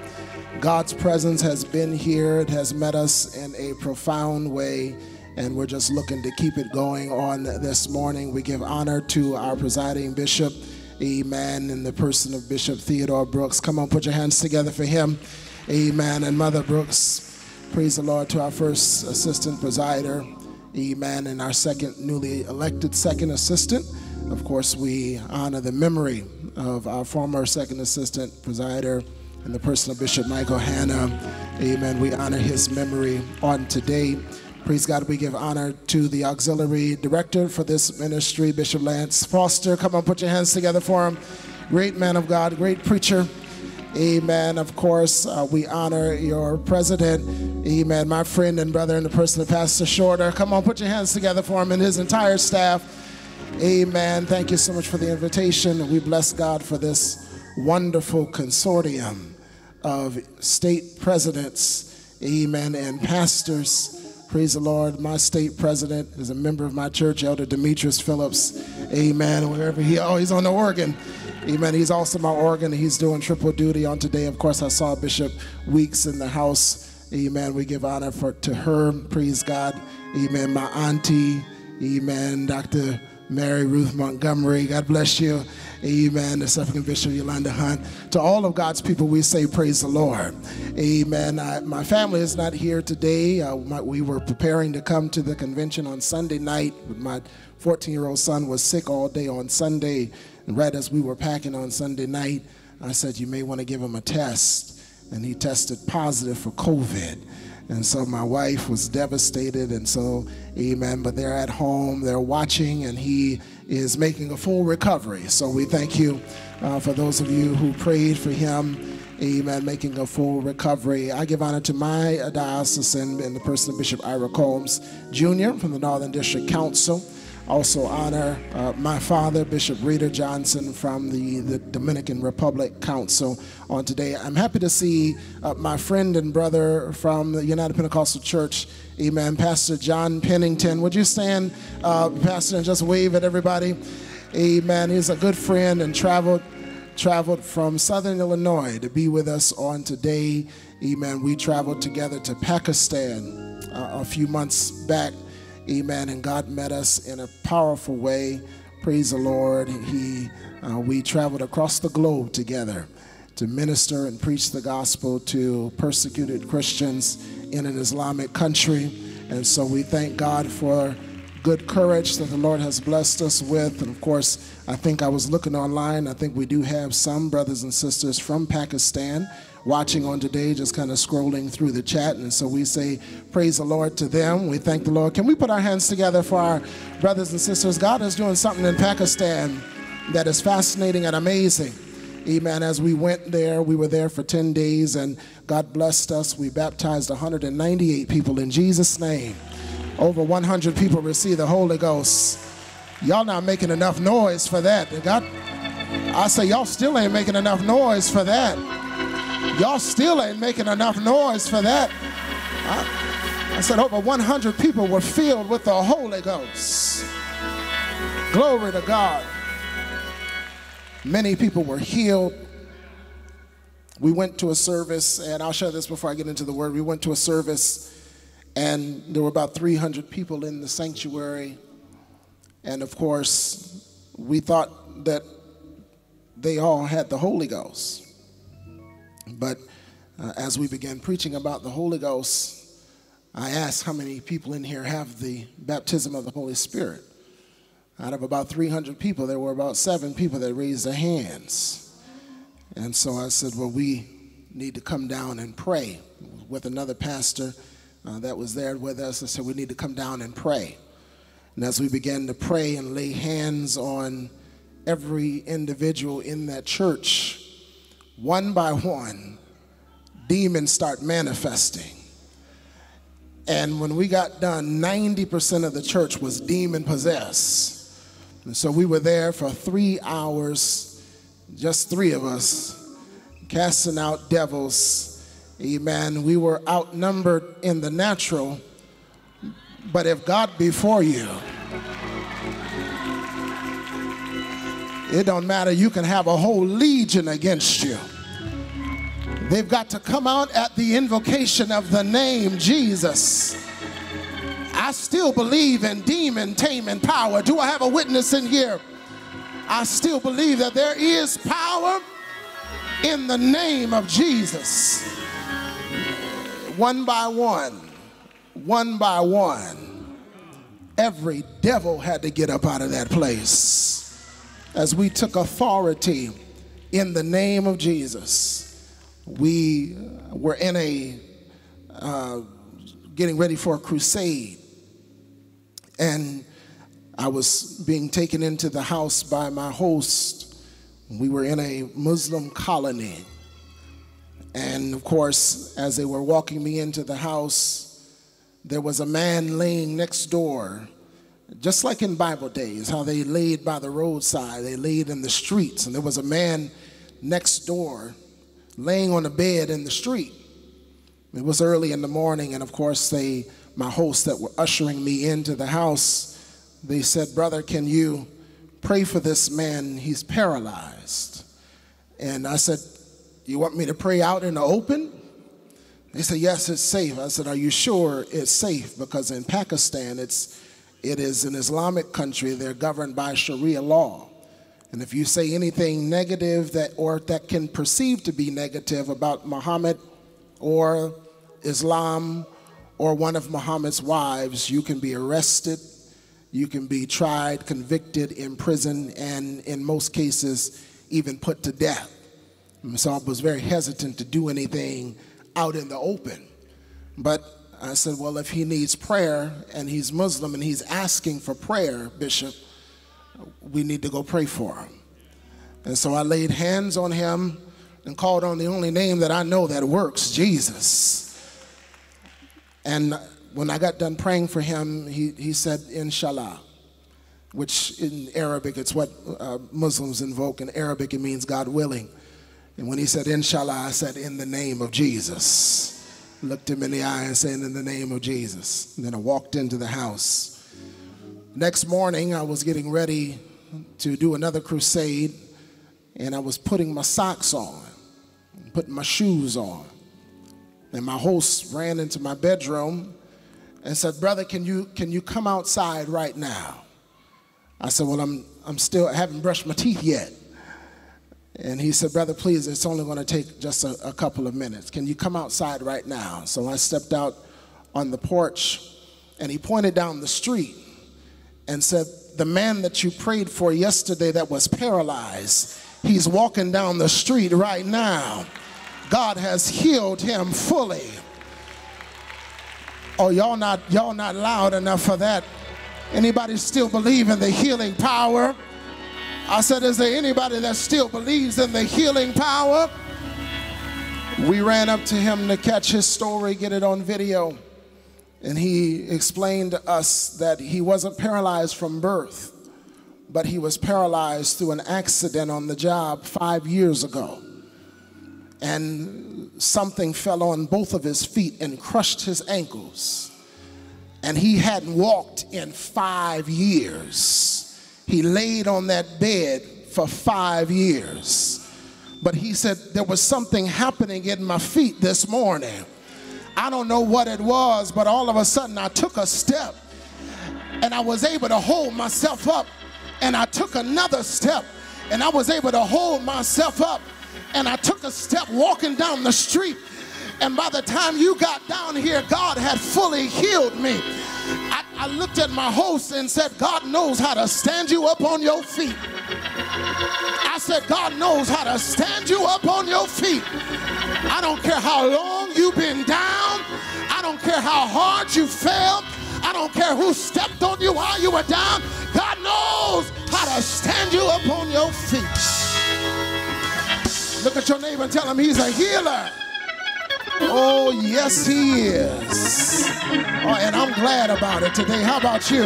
God's presence has been here, it has met us in a profound way. And we're just looking to keep it going on this morning. We give honor to our presiding bishop, amen, in the person of Bishop Theodore Brooks. Come on, put your hands together for him, amen. And Mother Brooks, praise the Lord to our first assistant presider, amen, and our second newly elected second assistant. Of course, we honor the memory of our former second assistant presider in the person of Bishop Michael Hanna. Amen. We honor his memory on today. Praise God, we give honor to the auxiliary director for this ministry, Bishop Lance Foster. Come on, put your hands together for him. Great man of God, great preacher. Amen. Of course, uh, we honor your president. Amen. My friend and brother in the person of Pastor Shorter. Come on, put your hands together for him and his entire staff. Amen. Thank you so much for the invitation. We bless God for this wonderful consortium of state presidents. Amen. And pastors. Praise the Lord. My state president is a member of my church, Elder Demetrius Phillips. Amen. Wherever he, oh, he's on the organ. Amen. He's also my organ. He's doing triple duty on today. Of course, I saw Bishop Weeks in the house. Amen. We give honor for to her. Praise God. Amen. My auntie. Amen. Dr. Mary Ruth Montgomery. God bless you. Amen. The Suffragan Bishop Yolanda Hunt. To all of God's people, we say, Praise the Lord. Amen. I, my family is not here today. Uh, my, we were preparing to come to the convention on Sunday night. My 14 year old son was sick all day on Sunday. And right as we were packing on Sunday night, I said, You may want to give him a test. And he tested positive for COVID. And so my wife was devastated. And so, amen. But they're at home, they're watching, and he is making a full recovery. So we thank you uh, for those of you who prayed for him. Amen. Making a full recovery. I give honor to my diocesan in the person of Bishop Ira Combs Jr. from the Northern District Council. Also honor uh, my father, Bishop Rita Johnson from the, the Dominican Republic Council on today. I'm happy to see uh, my friend and brother from the United Pentecostal Church, amen, Pastor John Pennington. Would you stand, uh, Pastor, and just wave at everybody? Amen. He's a good friend and traveled traveled from Southern Illinois to be with us on today. Amen. We traveled together to Pakistan uh, a few months back Amen. And God met us in a powerful way. Praise the Lord. He, uh, we traveled across the globe together to minister and preach the gospel to persecuted Christians in an Islamic country. And so we thank God for good courage that the Lord has blessed us with. And of course, I think I was looking online. I think we do have some brothers and sisters from Pakistan watching on today, just kind of scrolling through the chat. And so we say, Praise the Lord to them. We thank the Lord. Can we put our hands together for our brothers and sisters? God is doing something in Pakistan that is fascinating and amazing. Amen. As we went there, we were there for 10 days and God blessed us. We baptized 198 people in Jesus' name. Over 100 people received the Holy Ghost. Y'all not making enough noise for that. God, I say, y'all still ain't making enough noise for that. Y'all still ain't making enough noise for that. I, I said over 100 people were filled with the Holy Ghost. Glory to God. Many people were healed. We went to a service, and I'll share this before I get into the word. We went to a service, And there were about 300 people in the sanctuary. And of course, we thought that they all had the Holy Ghost. But uh, as we began preaching about the Holy Ghost, I asked how many people in here have the baptism of the Holy Spirit. Out of about 300 people, there were about seven people that raised their hands. And so I said, Well, we need to come down and pray with another pastor uh, that was there with us. I said, We need to come down and pray. And as we began to pray and lay hands on every individual in that church, one by one, demons start manifesting. And when we got done, 90% of the church was demon possessed. And so we were there for three hours, just three of us, casting out devils. Amen. We were outnumbered in the natural, but if God be for you, it don't matter. You can have a whole legion against you. They've got to come out at the invocation of the name Jesus. I still believe in demon taming power. Do I have a witness in here? I still believe that there is power in the name of Jesus. One by one, one by one, every devil had to get up out of that place as we took authority in the name of Jesus. We were in a uh, getting ready for a crusade, and I was being taken into the house by my host. We were in a Muslim colony. And of course, as they were walking me into the house, there was a man laying next door, just like in Bible days, how they laid by the roadside, they laid in the streets. And there was a man next door laying on a bed in the street. It was early in the morning, and of course, they, my hosts that were ushering me into the house, they said, Brother, can you pray for this man? He's paralyzed. And I said, You want me to pray out in the open? They said, Yes, it's safe. I said, Are you sure it's safe? Because in Pakistan, it's, it is an Islamic country. They're governed by Sharia law. And if you say anything negative that or that can perceive to be negative about Muhammad or Islam or one of Muhammad's wives, you can be arrested, you can be tried, convicted, imprisoned, and in most cases, even put to death. And so I was very hesitant to do anything out in the open. But I said, well, if he needs prayer and he's Muslim and he's asking for prayer, Bishop, we need to go pray for him. And so I laid hands on him and called on the only name that I know that works Jesus. And when I got done praying for him, he, he said, Inshallah, which in Arabic, it's what uh, Muslims invoke. In Arabic, it means God willing. And when he said, Inshallah, I said, In the name of Jesus. Looked him in the eye and said, In the name of Jesus. And then I walked into the house. Next morning, I was getting ready to do another crusade, and I was putting my socks on, putting my shoes on. And my host ran into my bedroom and said, Brother, can you, can you come outside right now? I said, Well, I'm, I'm still, I haven't brushed my teeth yet. And he said, Brother, please, it's only going to take just a, a couple of minutes. Can you come outside right now? So I stepped out on the porch, and he pointed down the street and said, The man that you prayed for yesterday that was paralyzed, he's walking down the street right now. God has healed him fully. Oh, y'all not y'all not loud enough for that. Anybody still believe in the healing power? I said, is there anybody that still believes in the healing power? We ran up to him to catch his story, get it on video. And he explained to us that he wasn't paralyzed from birth, but he was paralyzed through an accident on the job five years ago. And something fell on both of his feet and crushed his ankles. And he hadn't walked in five years. He laid on that bed for five years. But he said, There was something happening in my feet this morning. I don't know what it was, but all of a sudden I took a step and I was able to hold myself up. And I took another step and I was able to hold myself up. And I took a step walking down the street. And by the time you got down here, God had fully healed me. I, I looked at my host and said, God knows how to stand you up on your feet. I said, God knows how to stand you up on your feet. I don't care how long you've been down. I don't care how hard you fell. I don't care who stepped on you while you were down. God knows how to stand you up on your feet. Look at your neighbor and tell him he's a healer. Oh, yes, he is. Oh, and I'm glad about it today. How about you?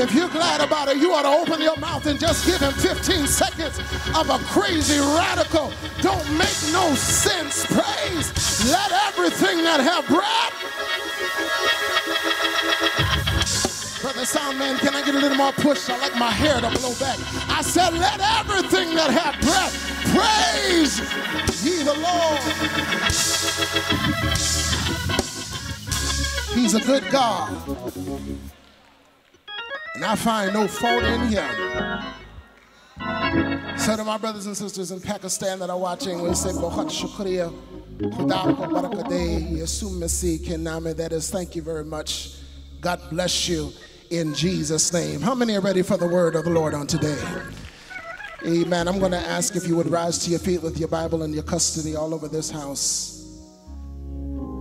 If you're glad about it, you ought to open your mouth and just give him 15 seconds of a crazy, radical, don't make no sense praise. Let everything that have breath. Brother Soundman, can I get a little more push? I like my hair to blow back. I said, let everything that have breath praise ye the Lord. He's a good God. And I find no fault in him. So to my brothers and sisters in Pakistan that are watching, we say, Bohat Shukriya, ko. That is, thank you very much. God bless you in Jesus' name. How many are ready for the word of the Lord on today? Amen. I'm going to ask if you would rise to your feet with your Bible and your custody all over this house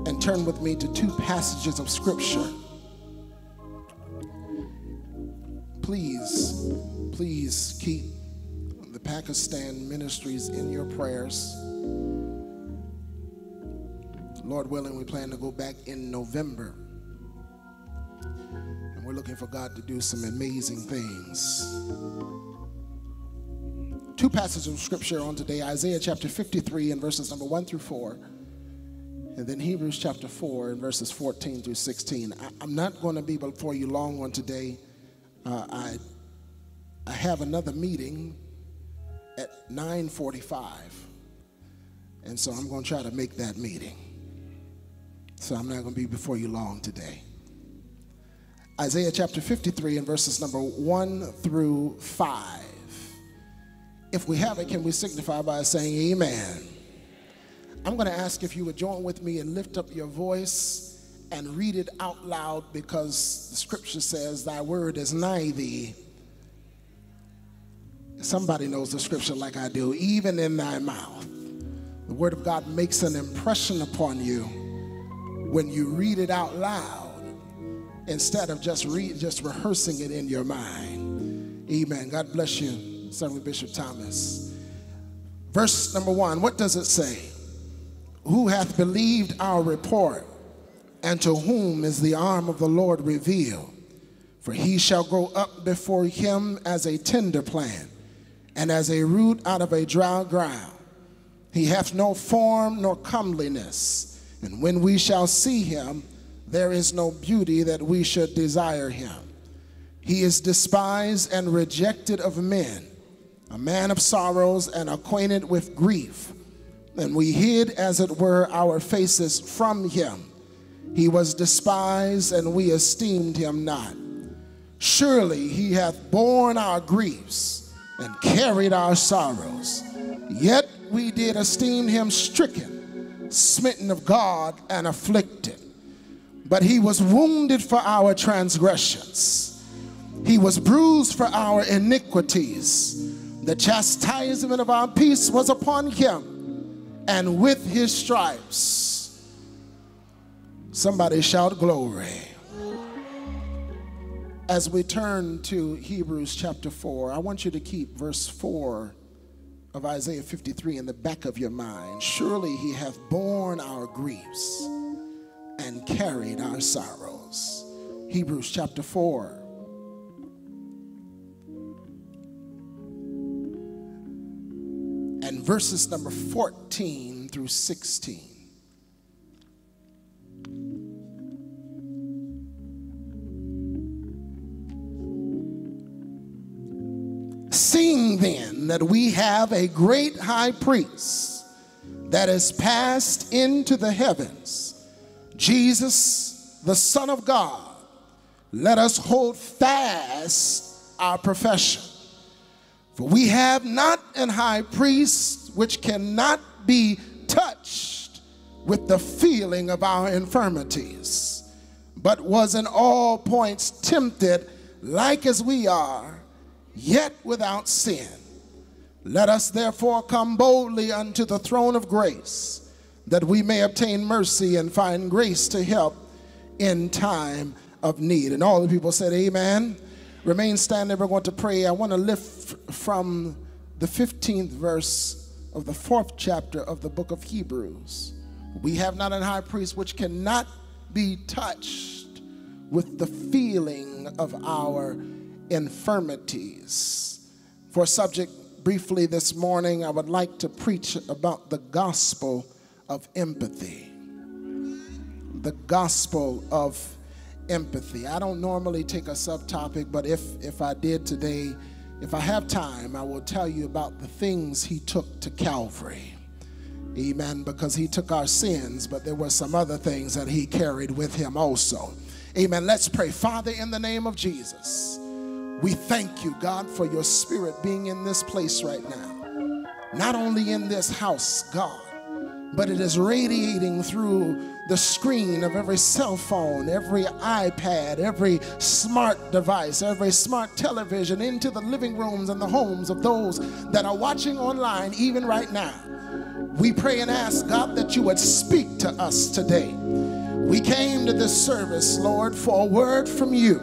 and turn with me to two passages of Scripture. Please, please keep the Pakistan ministries in your prayers. Lord willing, we plan to go back in November. We're looking for God to do some amazing things. Two passages of scripture on today Isaiah chapter 53 and verses number 1 through 4, and then Hebrews chapter 4 and verses 14 through 16. I, am not going to be before you long on today. Uh, I, I have another meeting at 9:45, and so I'm going to try to make that meeting. So I'm not going to be before you long today. Isaiah chapter 53 and verses number 1 through 5. If we have it, can we signify by saying amen? I'm going to ask if you would join with me and lift up your voice and read it out loud because the scripture says, Thy word is nigh thee. Somebody knows the scripture like I do, even in thy mouth. The word of God makes an impression upon you when you read it out loud instead of just just rehearsing it in your mind. Amen. God bless you, Servant Bishop Thomas. Verse number one, what does it say? Who hath believed our report, and to whom is the arm of the Lord revealed? For he shall grow up before him as a tender plant, and as a root out of a dry ground. He hath no form nor comeliness, and when we shall see him, there is no beauty that we should desire him. He is despised and rejected of men, a man of sorrows and acquainted with grief. And we hid, as it were, our faces from him. He was despised, and we esteemed him not. Surely he hath borne our griefs and carried our sorrows. Yet we did esteem him stricken, smitten of God, and afflicted. But he was wounded for our transgressions, he was bruised for our iniquities. The chastisement of our peace was upon him, and with his stripes, somebody shout glory. As we turn to Hebrews chapter 4, I want you to keep verse 4 of Isaiah 53 in the back of your mind. Surely he hath borne our griefs and carried our sorrows. Hebrews chapter 4. And verses number 14 through 16. Seeing then that we have a great high priest that has passed into the heavens, Jesus, the Son of God, let us hold fast our profession. For we have not an high priest which cannot be touched with the feeling of our infirmities, but was in all points tempted like as we are, yet without sin. Let us therefore come boldly unto the throne of grace, that we may obtain mercy and find grace to help in time of need. And all the people said, Amen. Remain standing. We're going to pray. I want to lift from the 15th verse of the fourth chapter of the book of Hebrews. We have not an high priest which cannot be touched with the feeling of our infirmities. For subject briefly this morning, I would like to preach about the gospel of empathy. The gospel of empathy. I don't normally take a subtopic, but if if I did today, if I have time, I will tell you about the things he took to Calvary. Amen. Because he took our sins, but there were some other things that he carried with him also. Amen. Let's pray. Father, in the name of Jesus, we thank you, God, for your spirit being in this place right now. Not only in this house, God, but it is radiating through the screen of every cell phone, every iPad, every smart device, every smart television into the living rooms and the homes of those that are watching online, even right now. We pray and ask, God, that you would speak to us today. We came to this service, Lord, for a word from you.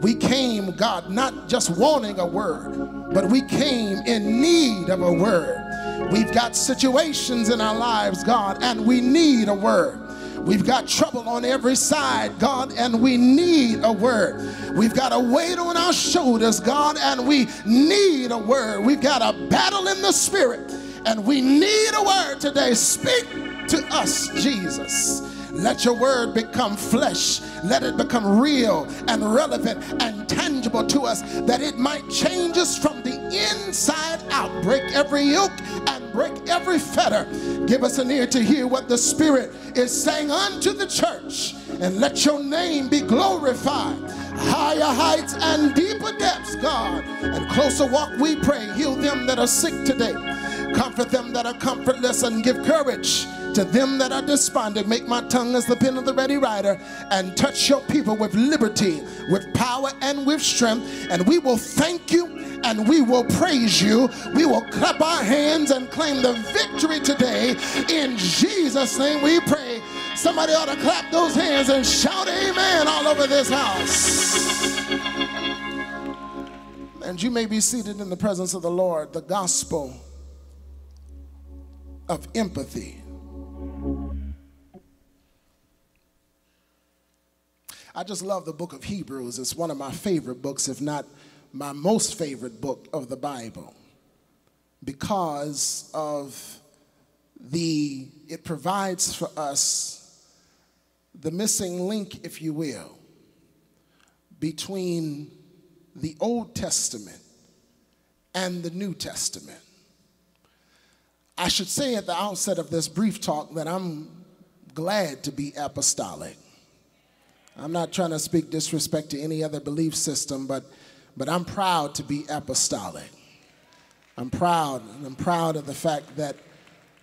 We came, God, not just wanting a word, but we came in need of a word. We've got situations in our lives, God, and we need a word. We've got trouble on every side, God, and we need a word. We've got a weight on our shoulders, God, and we need a word. We've got a battle in the spirit, and we need a word today. Speak to us, Jesus. Let your word become flesh. Let it become real and relevant and tangible to us that it might change us from the inside out. Break every yoke and break every fetter. Give us an ear to hear what the Spirit is saying unto the church. And let your name be glorified. Higher heights and deeper depths, God. And closer walk, we pray. Heal them that are sick today. Comfort them that are comfortless and give courage to them that are despondent. Make my tongue as the pen of the ready writer and touch your people with liberty, with power, and with strength. And we will thank you and we will praise you. We will clap our hands and claim the victory today. In Jesus' name we pray. Somebody ought to clap those hands and shout amen all over this house. And you may be seated in the presence of the Lord. The gospel of empathy. I just love the book of Hebrews. It's one of my favorite books, if not my most favorite book of the Bible, because of the, it provides for us the missing link, if you will, between the Old Testament and the New Testament. I should say at the outset of this brief talk that I'm glad to be apostolic. I'm not trying to speak disrespect to any other belief system, but, but I'm proud to be apostolic. I'm proud, and I'm proud of the fact that,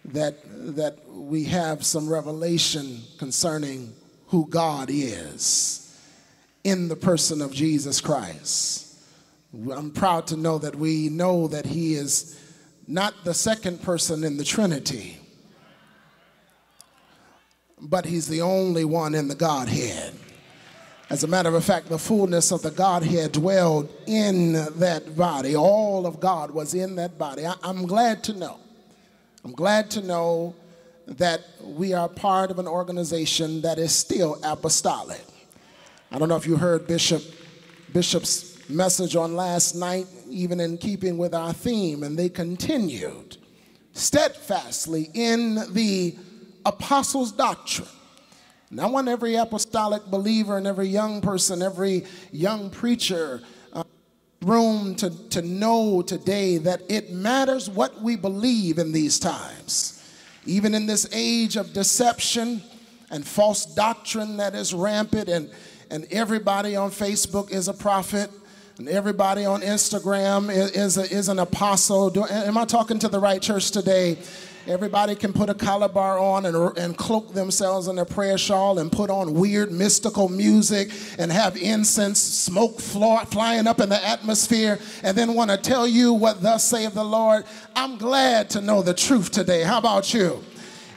that, that we have some revelation concerning who God is in the person of Jesus Christ. I'm proud to know that we know that He is not the second person in the Trinity, but He's the only one in the Godhead. As a matter of fact, the fullness of the Godhead dwelled in that body. All of God was in that body. I, am glad to know. I'm glad to know that we are part of an organization that is still apostolic. I don't know if you heard Bishop Bishop's message on last night, even in keeping with our theme, and they continued steadfastly in the apostles' doctrine. And I want every apostolic believer and every young person, every young preacher, uh, room to, to know today that it matters what we believe in these times. Even in this age of deception and false doctrine that is rampant, and, and everybody on Facebook is a prophet, and everybody on Instagram is, is, a, is an apostle. Do, am I talking to the right church today? Everybody can put a collar bar on and, and cloak themselves in a prayer shawl and put on weird mystical music and have incense smoke fly, flying up in the atmosphere and then want to tell you what thus saith the Lord. I'm glad to know the truth today. How about you?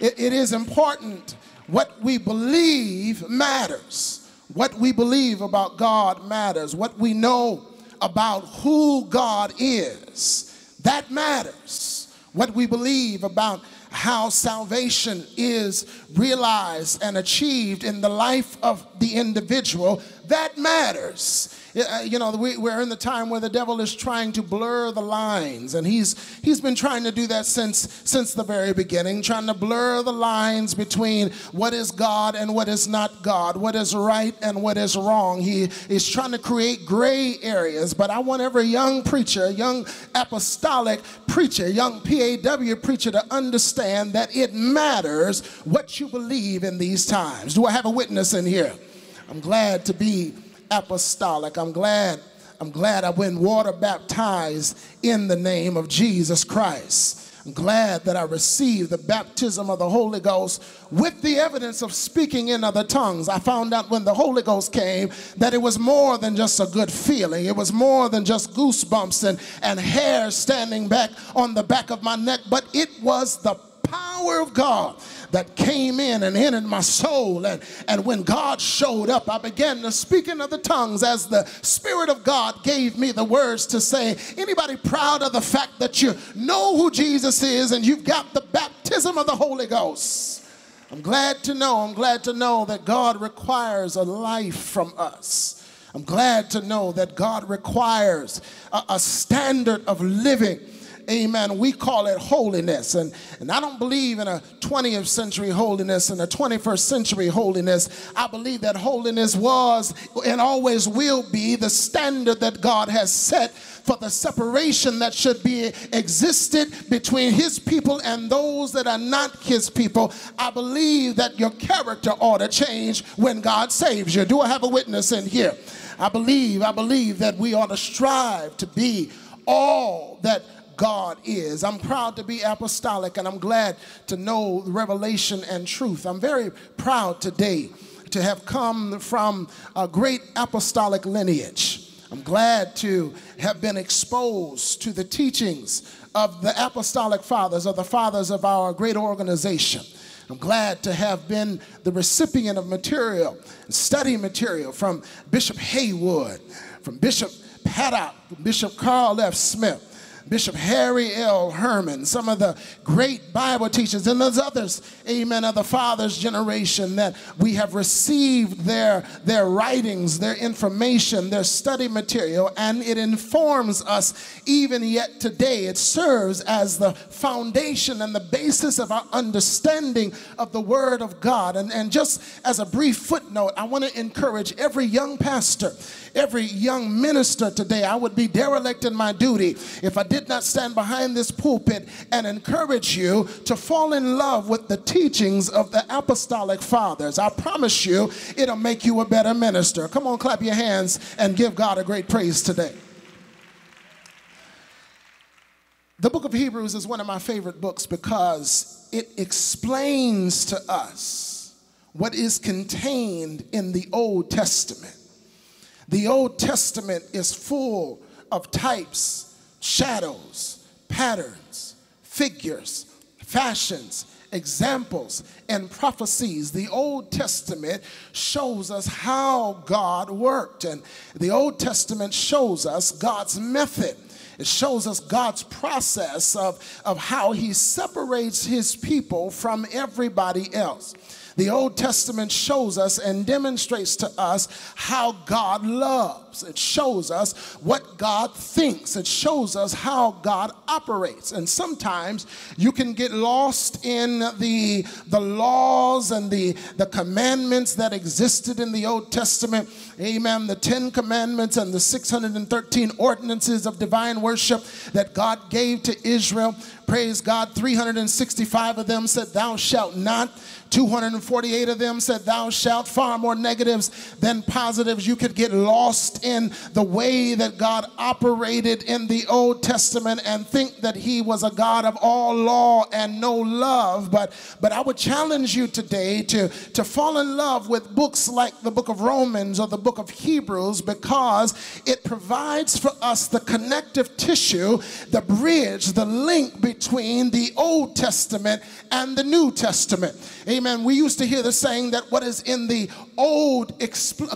it, it is important. What we believe matters. What we believe about God matters. What we know about who God is, that matters what we believe about how salvation is realized and achieved in the life of the individual, that matters. Uh, You know, we're in the time where the devil is trying to blur the lines, and he's he's been trying to do that since since the very beginning, trying to blur the lines between what is God and what is not God, what is right and what is wrong. He is trying to create gray areas. But I want every young preacher, young apostolic preacher, young PAW preacher to understand that it matters what you believe in these times. Do I have a witness in here? I'm glad to be apostolic. I'm glad I'm glad I've been water baptized in the name of Jesus Christ. I'm glad that I received the baptism of the Holy Ghost with the evidence of speaking in other tongues. I found out when the Holy Ghost came that it was more than just a good feeling. It was more than just goosebumps and, and hair standing back on the back of my neck, but it was the power of God that came in and entered my soul. And, and when God showed up, I began to speak in other tongues as the Spirit of God gave me the words to say. Anybody proud of the fact that you know who Jesus is and you've got the baptism of the Holy Ghost? I'm glad to know, I'm glad to know that God requires a life from us. I'm glad to know that God requires a, a standard of living amen, we call it holiness. And, and I don't believe in a 20th century holiness and a 21st century holiness. I believe that holiness was and always will be the standard that God has set for the separation that should be existed between his people and those that are not his people. I believe that your character ought to change when God saves you. Do I have a witness in here? I believe, I believe that we ought to strive to be all that God is. I'm proud to be apostolic and I'm glad to know revelation and truth. I'm very proud today to have come from a great apostolic lineage. I'm glad to have been exposed to the teachings of the apostolic fathers, of the fathers of our great organization. I'm glad to have been the recipient of material, study material from Bishop Haywood, from Bishop Paddock, from Bishop Carl F. Smith, Bishop Harry L. Herman, some of the great Bible teachers, and those others, amen, of the Father's generation that we have received their, their writings, their information, their study material, and it informs us even yet today. It serves as the foundation and the basis of our understanding of the Word of God. And, and just as a brief footnote, I want to encourage every young pastor, every young minister today. I would be derelict in my duty if I did not stand behind this pulpit and encourage you to fall in love with the teachings of the apostolic fathers. I promise you, it'll make you a better minister. Come on, clap your hands and give God a great praise today. The book of Hebrews is one of my favorite books because it explains to us what is contained in the Old Testament. The Old Testament is full of types, shadows, patterns, figures, fashions, examples, and prophecies. The Old Testament shows us how God worked, and the Old Testament shows us God's method. It shows us God's process of, of how he separates his people from everybody else. The Old Testament shows us and demonstrates to us how God loves. It shows us what God thinks. It shows us how God operates. And sometimes you can get lost in the, the laws and the, the commandments that existed in the Old Testament. Amen. The Ten Commandments and the 613 ordinances of divine worship that God gave to Israel. Praise God. 365 of them said, Thou shalt not. 248 of them said, Thou shalt. Far more negatives than positives. You could get lost in the way that God operated in the Old Testament and think that He was a God of all law and no love. But, but I would challenge you today to, to fall in love with books like the book of Romans or the book of Hebrews because it provides for us the connective tissue, the bridge, the link between the Old Testament and the New Testament. Amen. We used to hear the saying that what is in the old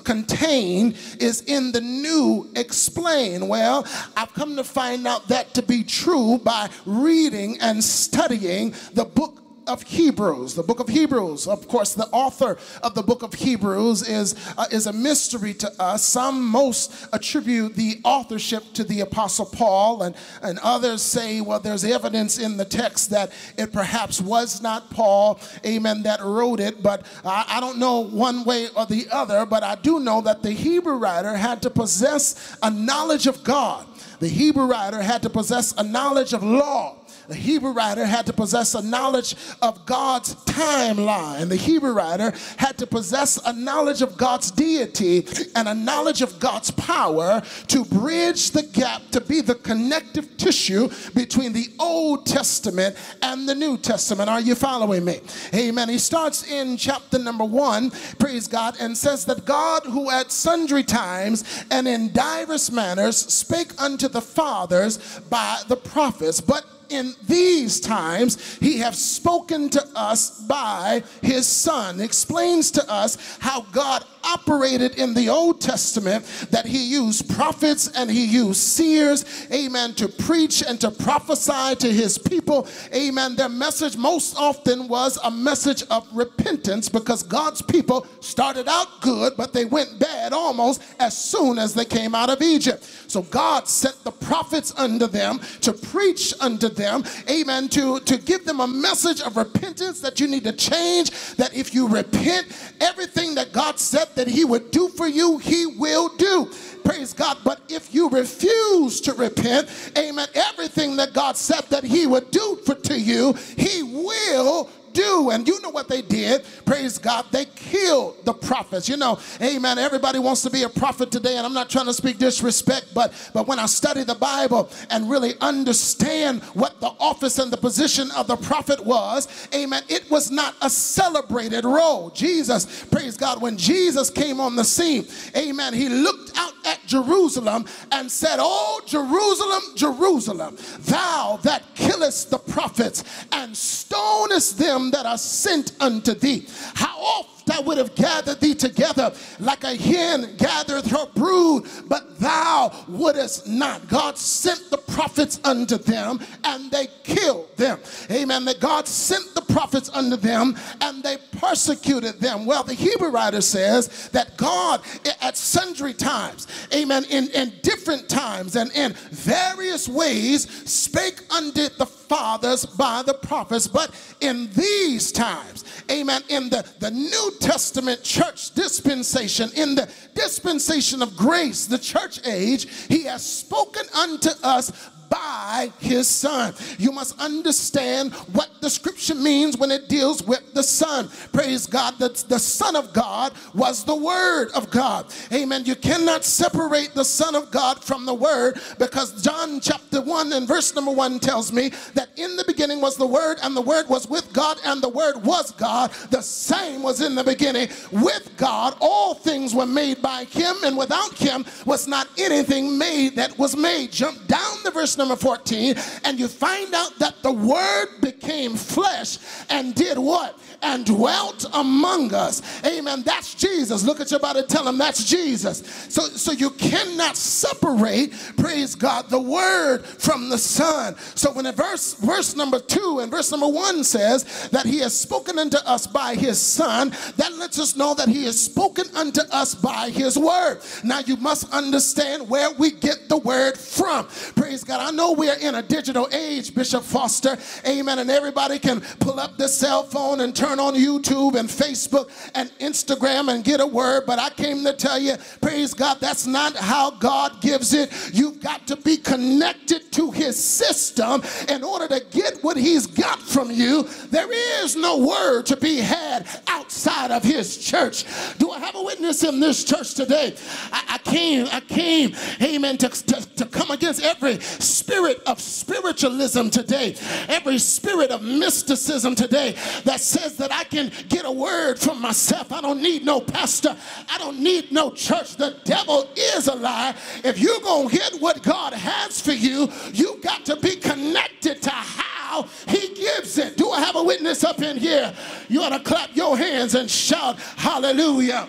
contained is in the new explain? Well, I've come to find out that to be true by reading and studying the book of Hebrews. The book of Hebrews, of course, the author of the book of Hebrews is, uh, is a mystery to us. Some most attribute the authorship to the Apostle Paul, and, and others say, well, there's evidence in the text that it perhaps was not Paul, amen, that wrote it. But I, I don't know one way or the other, but I do know that the Hebrew writer had to possess a knowledge of God. The Hebrew writer had to possess a knowledge of law. The Hebrew writer had to possess a knowledge of God's timeline. The Hebrew writer had to possess a knowledge of God's deity and a knowledge of God's power to bridge the gap, to be the connective tissue between the Old Testament and the New Testament. Are you following me? Amen. He starts in chapter number one, praise God, and says that God, who at sundry times and in divers manners spake unto the fathers by the prophets, but in these times he have spoken to us by his son. Explains to us how god operated in the old testament that he used prophets and he used seers amen to preach and to prophesy to his people. Amen. Their message most often was a message of repentance because god's people started out good but they went bad almost as soon as they came out of egypt. So god sent the prophets unto them to preach unto them, amen, to, to give them a message of repentance that you need to change, that if you repent, everything that God said that He would do for you, He will do. Praise God. But if you refuse to repent, amen, everything that God said that He would do for to you, He will do. And you know what they did? Praise God. They killed the prophets. You know, amen. Everybody wants to be a prophet today, and I'm not trying to speak disrespect, but but when I study the Bible and really understand what the office and the position of the prophet was, amen, it was not a celebrated role. Jesus, praise God, when Jesus came on the scene, amen, he looked out at Jerusalem and said, Oh, Jerusalem, Jerusalem, thou that killest the prophets and stonest them that are sent unto thee. How I would have gathered thee together like a hen gathereth her brood, but thou wouldest not. God sent the prophets unto them and they killed them. Amen. That God sent the prophets unto them and they persecuted them. Well, the Hebrew writer says that God at sundry times, amen, in, in different times and in various ways spake unto the fathers by the prophets, but in these times, amen, in the, the New Testament church dispensation, in the dispensation of grace, the church age, he has spoken unto us by his son. You must understand what the scripture means when it deals with the son. Praise God that the son of God was the word of God. Amen. You cannot separate the son of God from the word because John chapter 1 and verse number 1 tells me that in the beginning was the word and the word was with God and the word was God. The same was in the beginning with God. All things were made by him and without him was not anything made that was made. Jump down to verse number 14, and you find out that the word became flesh and did what? And dwelt among us. Amen. That's Jesus. Look at your body, tell him that's Jesus. So, so you cannot separate, praise God, the word from the son. So when a verse, verse number two and verse number one says that he has spoken unto us by his son, that lets us know that he has spoken unto us by his word. Now you must understand where we get the word from. Praise God. Know we are in a digital age, Bishop Foster. Amen. And everybody can pull up the cell phone and turn on YouTube and Facebook and Instagram and get a word. But I came to tell you, praise God, that's not how God gives it. You've got to be connected to his system in order to get what he's got from you. There is no word to be had outside of his church. Do I have a witness in this church today? I, I came, I came, amen, to, to, to come against every spirit of spiritualism today, every spirit of mysticism today that says that I can get a word from myself. I don't need no pastor. I don't need no church. The devil is a lie. If you're going to get what God has for you, you got to be connected to how he gives it. Do I have a witness up in here? You ought to clap your hands and shout hallelujah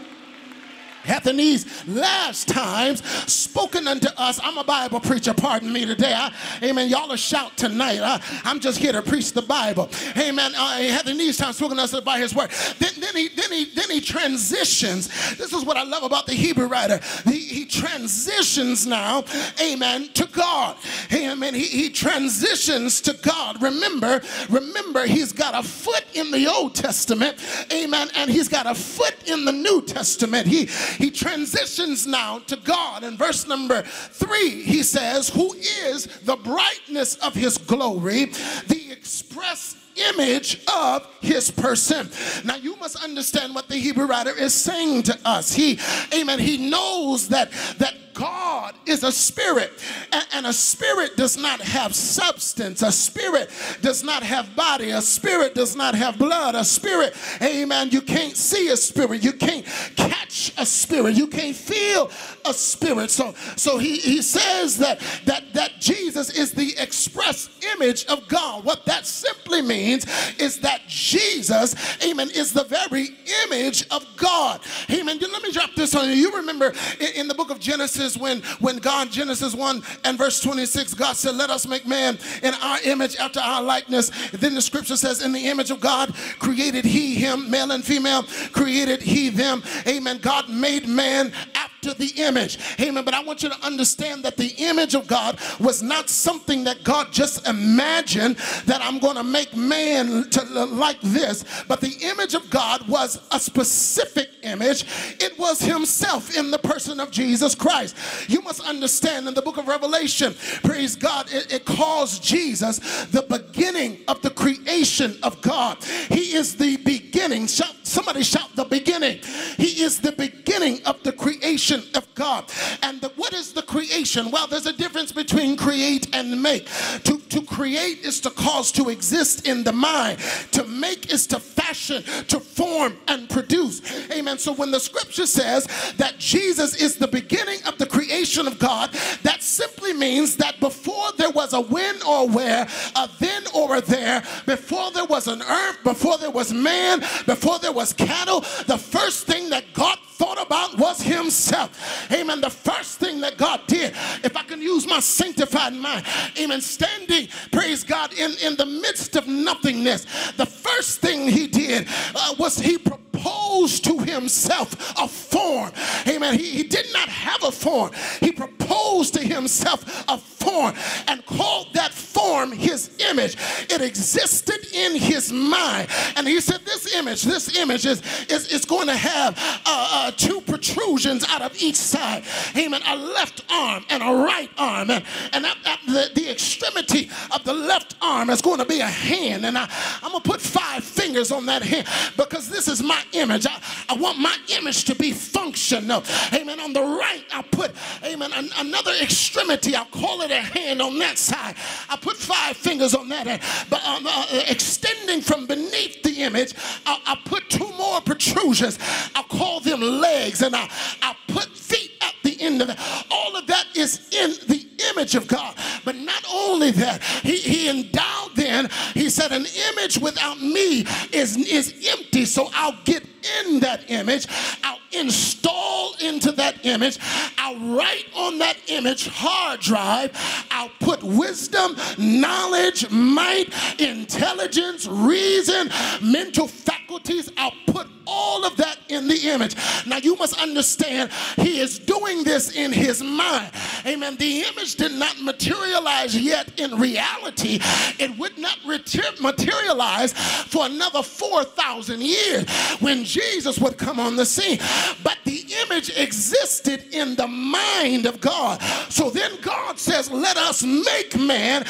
these last times spoken unto us. I'm a Bible preacher, pardon me today. I, amen. Y'all are shout tonight. I, I'm just here to preach the Bible. Amen. Uh, these times spoken to us by his word. Then, then, he, then, he, then he transitions. This is what I love about the Hebrew writer. He, he transitions now, amen, to God. Amen. He, he transitions to God. Remember, remember, he's got a foot in the Old Testament, amen, and he's got a foot in the New Testament. He he transitions now to God. In verse number three, he says, Who is the brightness of his glory, the express image of his person. Now you must understand what the Hebrew writer is saying to us. He, amen, he knows that that God is a spirit, and, and, a spirit does not have substance. A spirit does not have body. A spirit does not have blood. A spirit, amen, you can't see a spirit. You can't catch a spirit. You can't feel a spirit. So, so he, he says that, that, that Jesus is the express image of God. What that simply means is that Jesus, amen, is the very image of God. Amen. Let me drop this on you. You remember in, in the book of Genesis, Genesis when, when God, Genesis 1 and verse 26, God said, Let us make man in our image after our likeness. Then the scripture says, In the image of God created he him, male and female, created he them. Amen. God made man after the image. Amen. But I want you to understand that the image of God was not something that God just imagined that I'm going to make man to like this, but the image of God was a specific image. It was himself in the person of Jesus Christ. You must understand in the book of Revelation, praise God, it, it calls Jesus the beginning of the creation of God. He is the beginning. Shout, somebody shout the beginning. He is the beginning of the creation of God. And the, what is the creation? Well, there's a difference between create and make. To, to create is to cause to exist in the mind. To make is to fashion, to form and produce. Amen. So when the scripture says that Jesus is the beginning of the creation of God, that simply means that before there was a when or where, a then or a there, before there was an earth, before there was man, before there was cattle, the first thing that God thought about was himself. Amen. The first thing that God did, if I can use my sanctified mind, amen, standing, praise God, in, in the midst of nothingness, the first thing he did uh, was he proposed to himself a form. Amen. He, he did not have a form. He proposed to himself a form and called that form his image. It existed in his mind. And he said, This image, this image is, is, is going to have uh, uh, two protrusions out of each side. Amen. A left arm and a right arm. And, and at, at the, the extremity of the left arm is going to be a hand. And I, I'm going to put five fingers on that hand because this is my image. I, I want my image to be functional. Amen. On the right, I put, amen, an, another extremity. I'll call it a hand on that side. I put five fingers on that hand. But um, uh, extending from beneath the image, I'll, I'll, put two more protrusions. I'll call them legs. And I, I'll put feet at the end of it. All of that is in the image of God. But not only that, he, he endowed then, he said, an image without me is, is empty. So I'll get in that image. I'll install into that image. I'll write on that image hard drive. I'll put wisdom, knowledge, might, intelligence, reason, mental faculties, I'll put all of that in the image. Now you must understand, he is doing this in his mind. Amen. The image did not materialize yet in reality. It would not materialize for another 4,000 years when Jesus would come on the scene. But the image existed in the mind of God. So then God says, Let us make man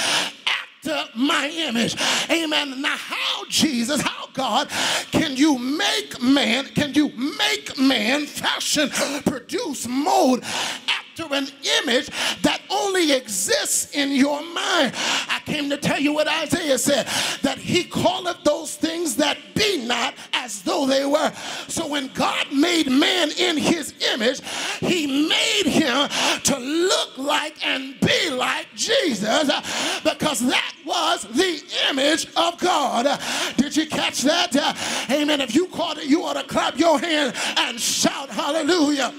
after my image. Amen. Now, how, Jesus, how, God, can you make man, can you make man fashion, produce, mold after an image that only exists in your mind? I came to tell you what Isaiah said that he calleth those things that be not as though they were. So when God made man in his image, he made him to look like and be like Jesus because that was the image of God. Did you catch that? Amen. If you caught it, you ought to clap your hand and shout hallelujah.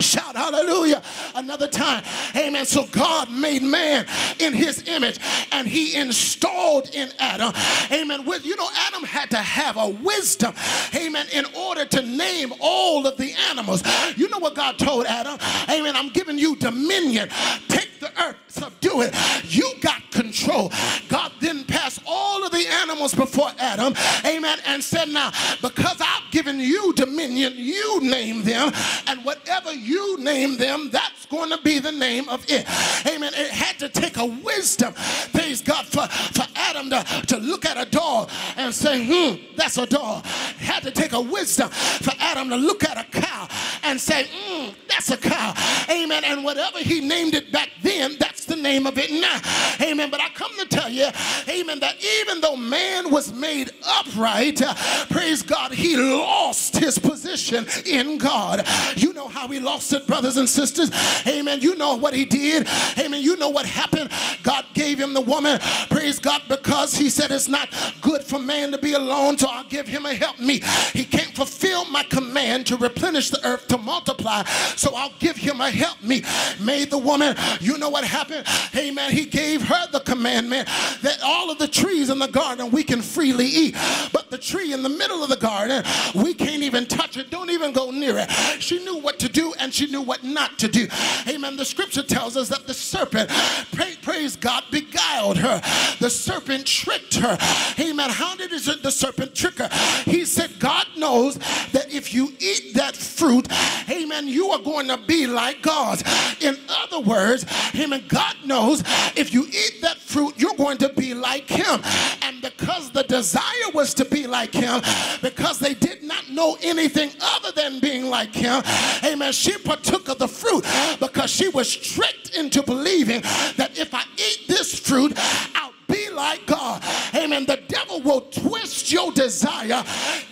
Shout hallelujah another time. Amen. So God made man in his image and he installed in Adam. Amen. With you know, Adam had to have a wisdom. Amen. In order to name all of the animals. You know what God told Adam? Amen. I'm giving you dominion. Take the earth, subdue it. You got control. God then passed all of the animals before Adam. Amen. And said, Now, because I've given you dominion, you name them. And whatever you name them, that's going to be the name of it. Amen. It had to take a wisdom, praise God, for, for Adam to, to look at a dog and say, hmm, that's a dog. It had to take a wisdom for Adam to look at a cow and say, hmm, that's a cow. Amen. And whatever he named it back then, that's the name of it now. Amen. But I come to tell you, amen, that even though man was made upright, uh, praise God, he lost his position in God. You know how he lost it, brothers and sisters. Amen. You know what he did. Amen. You know what happened. God gave him the woman, praise God, because he said it's not good for man to be alone, so I'll give him a help me. He can't fulfill my command to replenish the earth, to multiply, so I'll give him a help me. Made the woman, you know what happened? Amen. He gave her the commandment that all of the trees in the garden we can freely eat, but the tree in the middle of the garden, we can't even touch it. Don't even go near it. She knew what to do and she knew what not to do. Amen. The scripture tells us that the serpent, pray, praise God, beguiled her. The serpent tricked her. Amen. How did the serpent trick her? He said, God knows that if you eat that fruit, amen, you are going to be like God. In other words, amen, God knows if you eat that fruit, you're going to be like him. And because the desire was to be like him, because they did not know anything other than being like him, amen, she partook of the fruit because she was tricked into believing that if I eat this fruit, I'll be like God. Amen. The devil will twist your desire,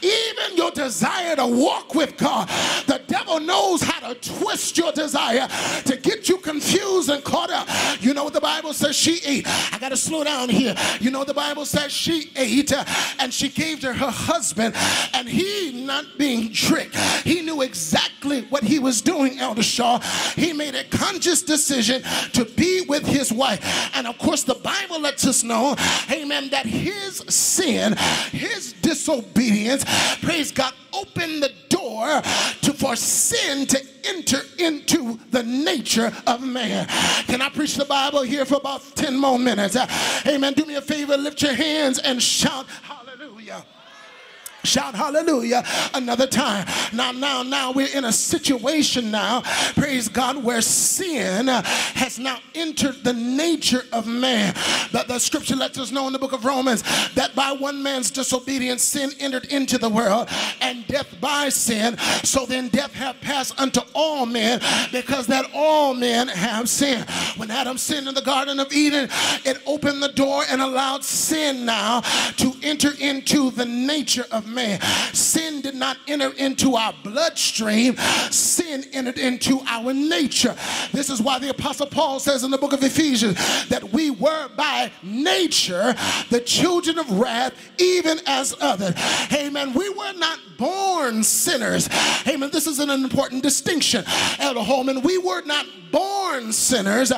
even your desire to walk with God. The devil knows how to twist your desire to get you confused and caught up. You know what the Bible says she ate. I got to slow down here. You know the Bible says she ate uh, and she gave to her husband, and he, not being tricked, he knew exactly what he was doing, Elder Shaw. He made a conscious decision to be with his wife. And of course, the Bible lets us know, amen, that his sin, his disobedience, praise God, opened the door to for sin to enter into the nature of man. Can I preach the Bible here for about 10 more minutes? Amen. Do me a favor, lift your hands and shout hallelujah. Shout hallelujah another time. Now, now, now we're in a situation now, praise God, where sin has now entered the nature of man. That the scripture lets us know in the book of Romans that by one man's disobedience sin entered into the world, and death by sin. So then death have passed unto all men because that all men have sinned. When Adam sinned in the Garden of Eden, it opened the door and allowed sin now to enter into the nature of man. Sin did not enter into our bloodstream, sin entered into our nature. This is why the Apostle Paul says in the book of Ephesians that we were by nature the children of wrath, even as others. Amen. We were not born sinners. Amen. This is an important distinction, Elder Holman. We were not born sinners,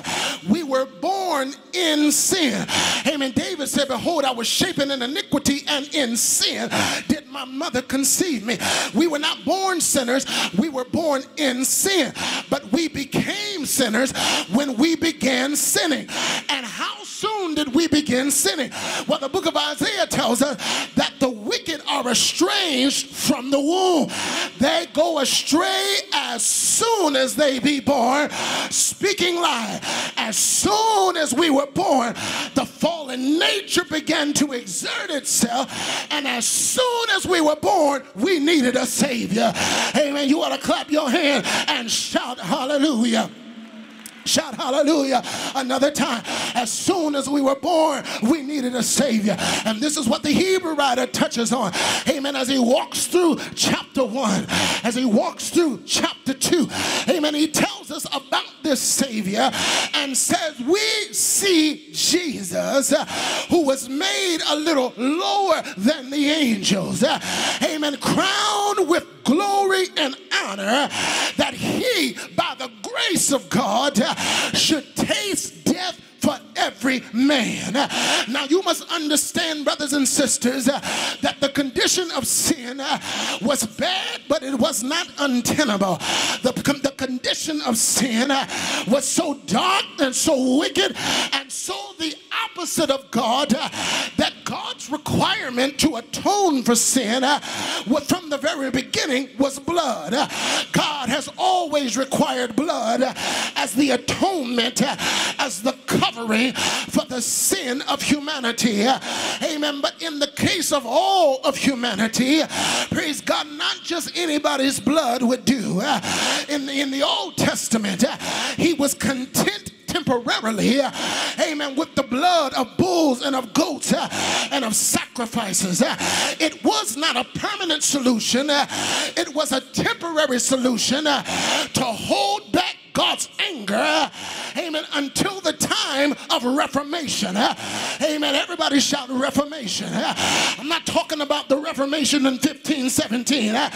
we were born in sin. Amen. David said, Behold, I was shapen in iniquity and in sin. Did my mother conceived me. We were not born sinners, we were born in sin. But we became sinners when we began sinning. And how soon did we begin sinning? Well, the book of Isaiah tells us that the wicked are estranged from the womb. They go astray as soon as they be born, speaking lie. As soon as we were born, the fallen nature began to exert itself, and as soon as we were born, we needed a savior. Amen. You ought to clap your hand and shout hallelujah. Shout hallelujah another time. As soon as we were born, we needed a Savior. And this is what the Hebrew writer touches on. Amen. As he walks through chapter 1, as he walks through chapter 2, amen. He tells us about this Savior and says, We see Jesus who was made a little lower than the angels. Amen. Crowned with glory and honor that he, by the grace of God, should taste death for every man. Now, you must understand, brothers and sisters, that the condition of sin was bad, but it was not untenable. The, the condition of sin was so dark and so wicked and so the opposite of God that God's requirement to atone for sin from the very beginning was blood. God has always required blood as the atonement, as the covering for the sin of humanity. Amen. But in the case of all of humanity, praise God, not just anybody's blood would do. In the, in the Old Testament, he was content temporarily, amen, with the blood of bulls and of goats and of sacrifices. It was not a permanent solution, it was a temporary solution to hold back God's anger, amen, until the time of reformation. Amen. Everybody shout reformation. I'm not talking about the reformation in 1517, uh,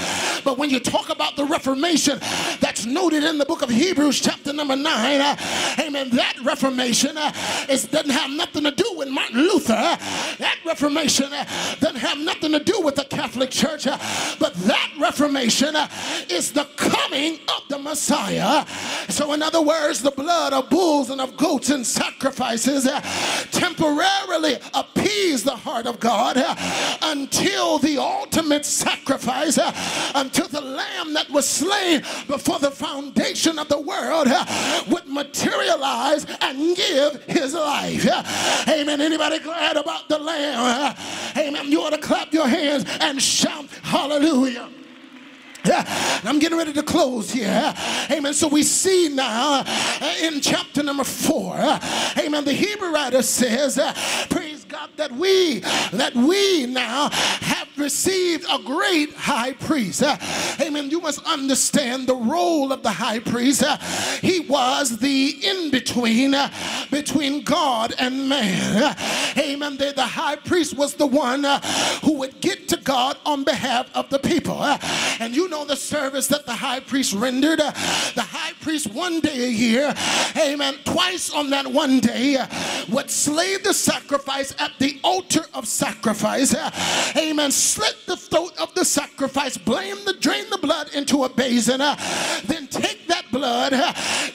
but when you talk about the reformation that's noted in the book of Hebrews, chapter number 9, uh, amen, that reformation is, doesn't have nothing to do with Martin Luther. That reformation doesn't have nothing to do with the Catholic Church, but that reformation is the coming of the Messiah. So, in other words, the blood of bulls and of goats and sacrifices uh, temporarily appease the heart of God uh, until the ultimate sacrifice, uh, until the lamb that was slain before the foundation of the world would materialize and give his life. Amen. Anybody glad about the lamb? Amen. You ought to clap your hands and shout hallelujah. I'm getting ready to close here. Amen. So we see now uh, in chapter number four, uh, amen, the Hebrew writer says, uh, praise God, that we, that we now have received a great high priest. Amen. You must understand the role of the high priest. He was the in-between uh, between God and man. Amen. The, high priest was the one who would get to God on behalf of the people. And you know the service that the high priest rendered. The high priest one day a year, amen, twice on that one day, would slay the sacrifice at the altar of sacrifice. Amen. Slit the throat of the sacrifice, blame the drain the blood into a basin, then take that blood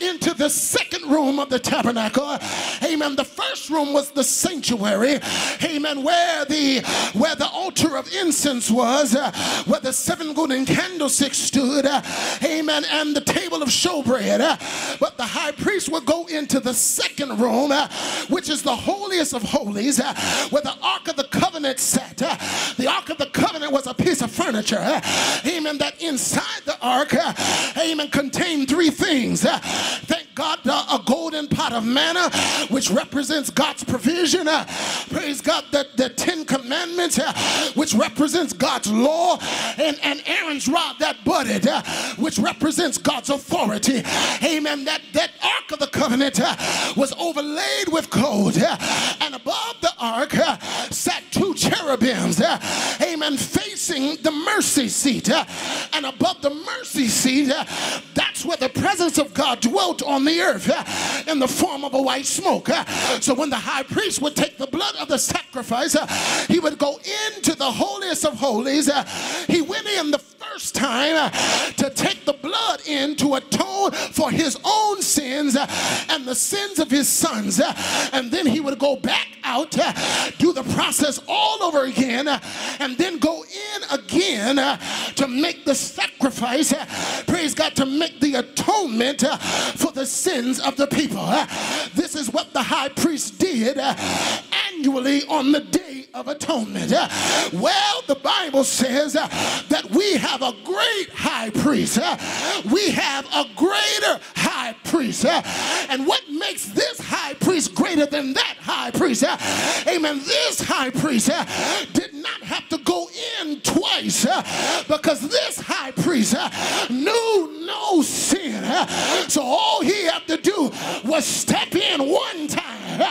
into the second room of the tabernacle. Amen. The first room was the sanctuary. Amen. Where the where the altar of incense was, uh, where the seven golden candlesticks stood. uh, amen. And the table of showbread. uh, but the high priest would go into the second room, which is the holiest of holies, where the ark of the covenant sat. The ark of the covenant was a piece of furniture. amen. That inside the ark, amen, contained three things. Uh, thank God, uh, a golden pot of manna, which represents God's provision. Uh, praise God, the, the Ten Commandments, uh, which represents God's law, and, and Aaron's rod that budded, uh, which represents God's authority. Amen. That, that Ark of the Covenant uh, was overlaid with gold, uh, and above the ark sat two cherubims, amen, facing the mercy seat. and above the mercy seat, that's where the presence of God dwelt on the earth uh, in the form of a white smoke. uh. so when the high priest would take the blood of the sacrifice, uh, he would go into the holiest of holies. Uh, he went in the first time uh, to take the blood in to atone for his own sins uh, and the sins of his sons. and then he would go back out, do the process all over again, and then go in again to make the sacrifice. praise God, to make the atonement for the sins of the people. This is what the high priest did annually on the day of atonement. Well, the Bible says that we have a great high priest. We have a greater high priest. And what makes this high priest greater than that high priest? Amen. This high priest did not have to go in twice because this high priest knew no sin. So all he had to do was step in one time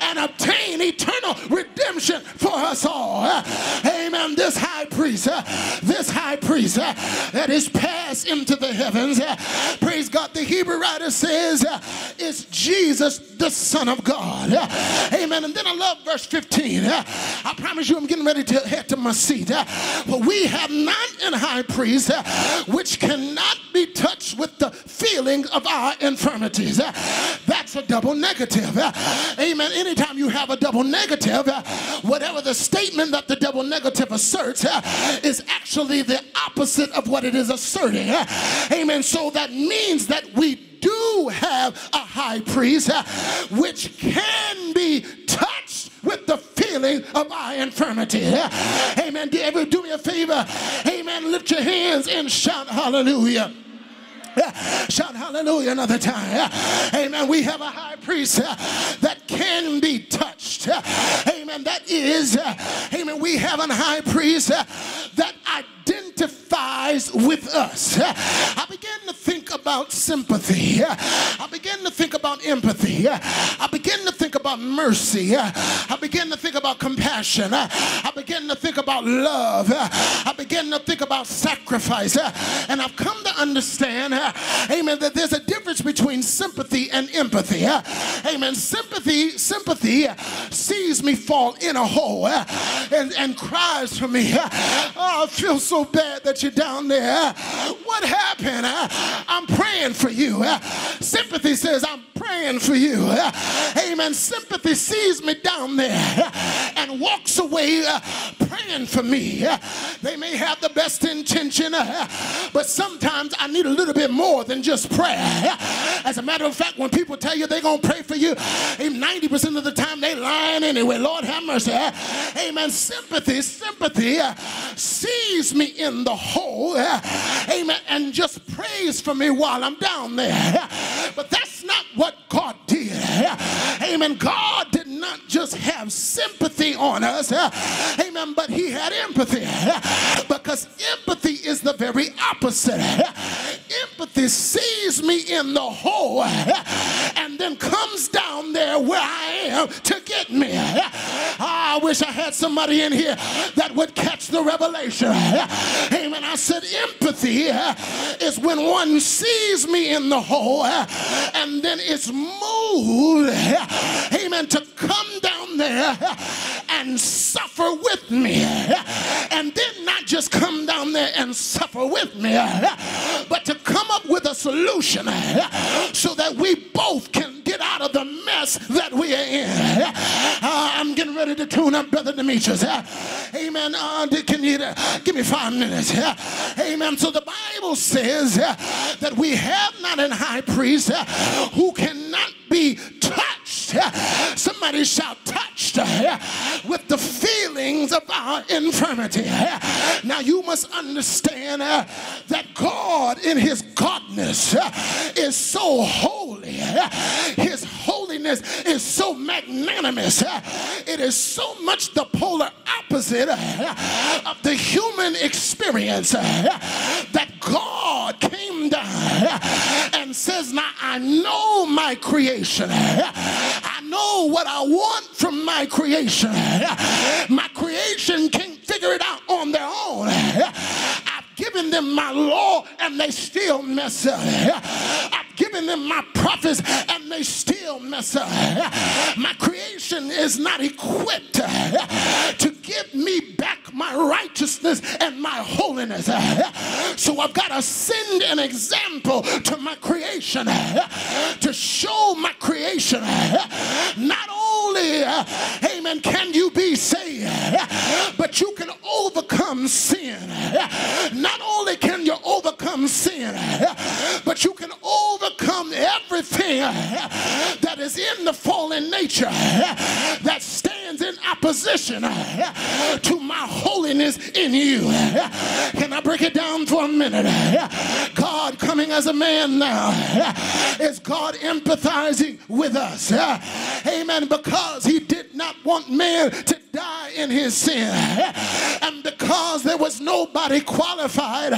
and obtain eternal redemption for us all. Amen. This high priest, this high priest that is passed into the heavens, praise God. The Hebrew writer says, it's Jesus, the Son of God. Amen. And then I love verse 15. Uh, I promise you, I'm getting ready to head to my seat. But we have not an high priest which cannot be touched with the feeling of our infirmities. That's a double negative. Amen. Anytime you have a double negative, whatever the statement that the double negative asserts is actually the opposite of what it is asserting. Amen. So that means that we do have a high priest which can be touched with the feeling of our infirmity. Amen. Do, do me a favor? Amen. Lift your hands and shout hallelujah. Shout hallelujah another time. Amen. We have a high priest uh, that can be touched. Amen. That is, uh, amen. We have a high priest uh, that identifies with us. I began to think about sympathy. I began to think about empathy. I began to think about mercy. I began to think about compassion. I began to think about love. I began to think about sacrifice. And I've come to understand, amen, that there's a difference between sympathy and empathy. Amen. Sympathy, sympathy sees me fall in a hole and, and cries for me. Oh, I feel so bad that you're down there. What happened? I'm praying for you. Sympathy says, I'm praying for you. Amen. Sympathy sees me down there and walks away uh, praying for me. They may have the best intention, uh, but sometimes I need a little bit more than just prayer. As a matter of fact, when people tell you they're going to pray for you, eh, 90% of the time they lying anyway. Lord have mercy. Amen. Sympathy, sympathy sees me in the hole. Amen. And just prays for me while I'm down there. But that's not what God did. Amen. God did not just have sympathy on us. Amen. But he had empathy. Because empathy is the very opposite. Empathy sees me in the hole and then comes down there where I am to get me. Ah, I wish I had somebody in here that would catch the revelation. Amen. I said empathy is when one sees me in the hole and then it's moved, amen, to come down there and suffer with me. And then not just come down there and suffer with me, but to come up with a solution so that we both can get out of the mess that we are in. Uh, I'm getting ready to tune up, Brother Demetrius. Uh, amen. Uh, can you uh, give me five minutes? Uh, amen. So the Bible says uh, that we have not an high priest who cannot be touched. Somebody shout touched with the feelings of our infirmity. Now you must understand that God in his godness is so holy. His holiness is so magnanimous. It is so much the polar opposite of the human experience that God came down and says, Now I know my creation. I know what I want from my creation. My creation can't figure it out on their own. I've given them my law and they still mess up. I've given them my prophets and they still mess up. My creation is not equipped to give me back my righteousness and my holiness. So I've got to send an example to my creation to show my creation not only, amen, can you be saved, but you can overcome sin. Not only can you overcome sin, but you can overcome everything that is in the fallen nature that stands in opposition to my holiness in you. Can I break it down for a minute? God coming as a man now is God empathizing with us. Amen. Because he did not want man to die in his sin. And because there was nobody qualified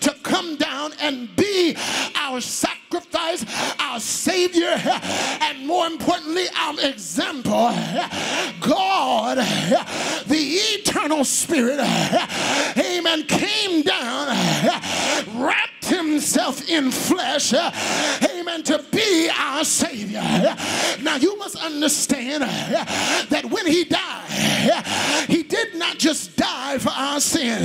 to come down and be our sacrifice, our Savior, and more importantly, our example, God, the eternal Spirit, amen, came down, wrapped himself in flesh, uh, amen, to be our Savior. Now you must understand uh, that when he died, he did not just die for our sin.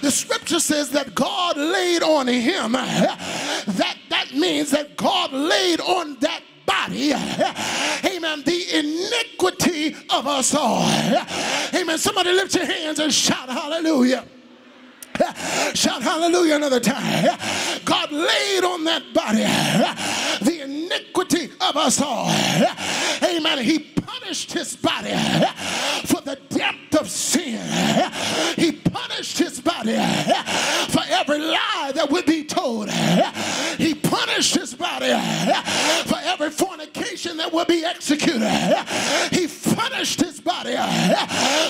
The scripture says that God laid on him. Uh, that that means that God laid on that body, amen, the iniquity of us all. Amen. Somebody lift your hands and shout hallelujah. Shout hallelujah another time. God laid on that body the iniquity of us all. Amen. He punished his body for the depth of sin. He punished his body for every lie that would be told. He punished his body for every fornication that would be executed. He punished his body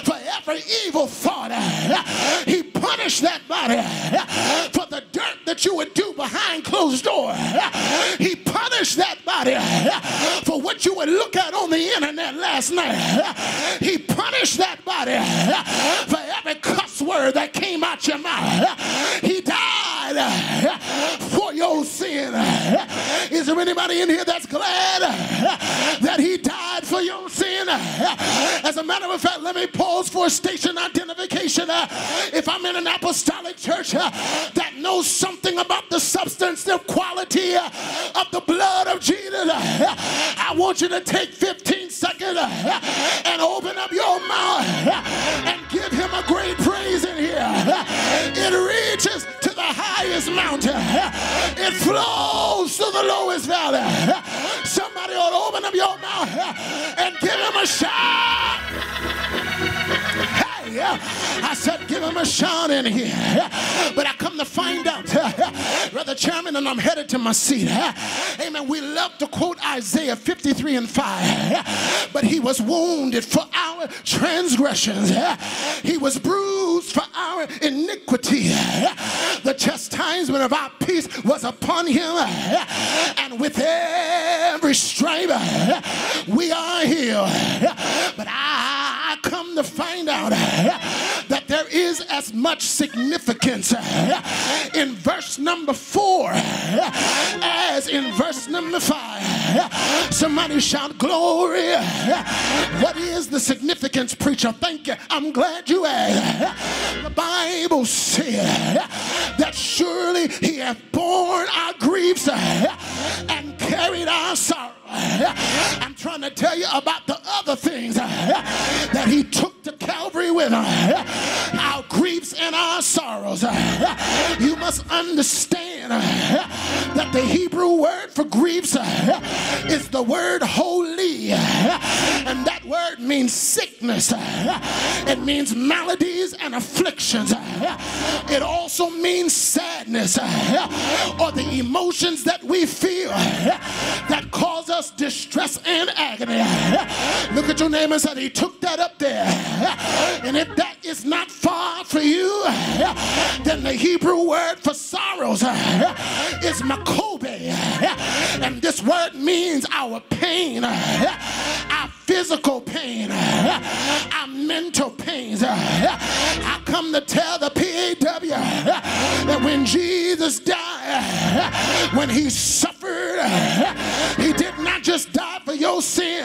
for every evil thought. He punished that body for the dirt that you would do behind closed doors. He punished that body for what you would look at on the internet last night. He punished that body for every cuss word that came out your mouth. He died for your sin. Is there anybody in here that's glad that he died for your sin? As a matter of fact, let me pause for station identification. If I'm in an apostolic church that knows something about the substantive quality of the blood of Jesus, I want you to take 15 seconds and open up your mouth and give him a great praise in here. It reaches to the highest mountain, it flows to the lowest valley. Somebody ought to open up your mouth and give him a shout. Hey, said, give him a shout in here. But I come to find out, Brother Chairman, and I'm headed to my seat. Amen. We love to quote Isaiah 53 and 5. But he was wounded for our transgressions, he was bruised for our iniquity. The chastisement of our peace was upon him, and with every stripe we are healed. But I come to find out eh, that there is as much significance eh, in verse number four eh, as in verse number five. Somebody shout glory. What is the significance, preacher? Thank you. I'm glad you asked. The Bible said that surely he hath borne our griefs and carried our sorrow. I'm trying to tell you about the other things that he took to Calvary with uh, our griefs and our sorrows. You must understand uh, that the Hebrew word for griefs uh, is the word holy, and that word means sickness, it means maladies and afflictions, it also means sadness or the emotions that we feel that cause us distress and agony. Look at your name and say, He took that up there. And if that is not far for you, then the Hebrew word for sorrows is makobe. And this word means our pain, our physical pain, our mental pains. I come to tell the PAW that when Jesus died, when he suffered, he did not just die for your sin,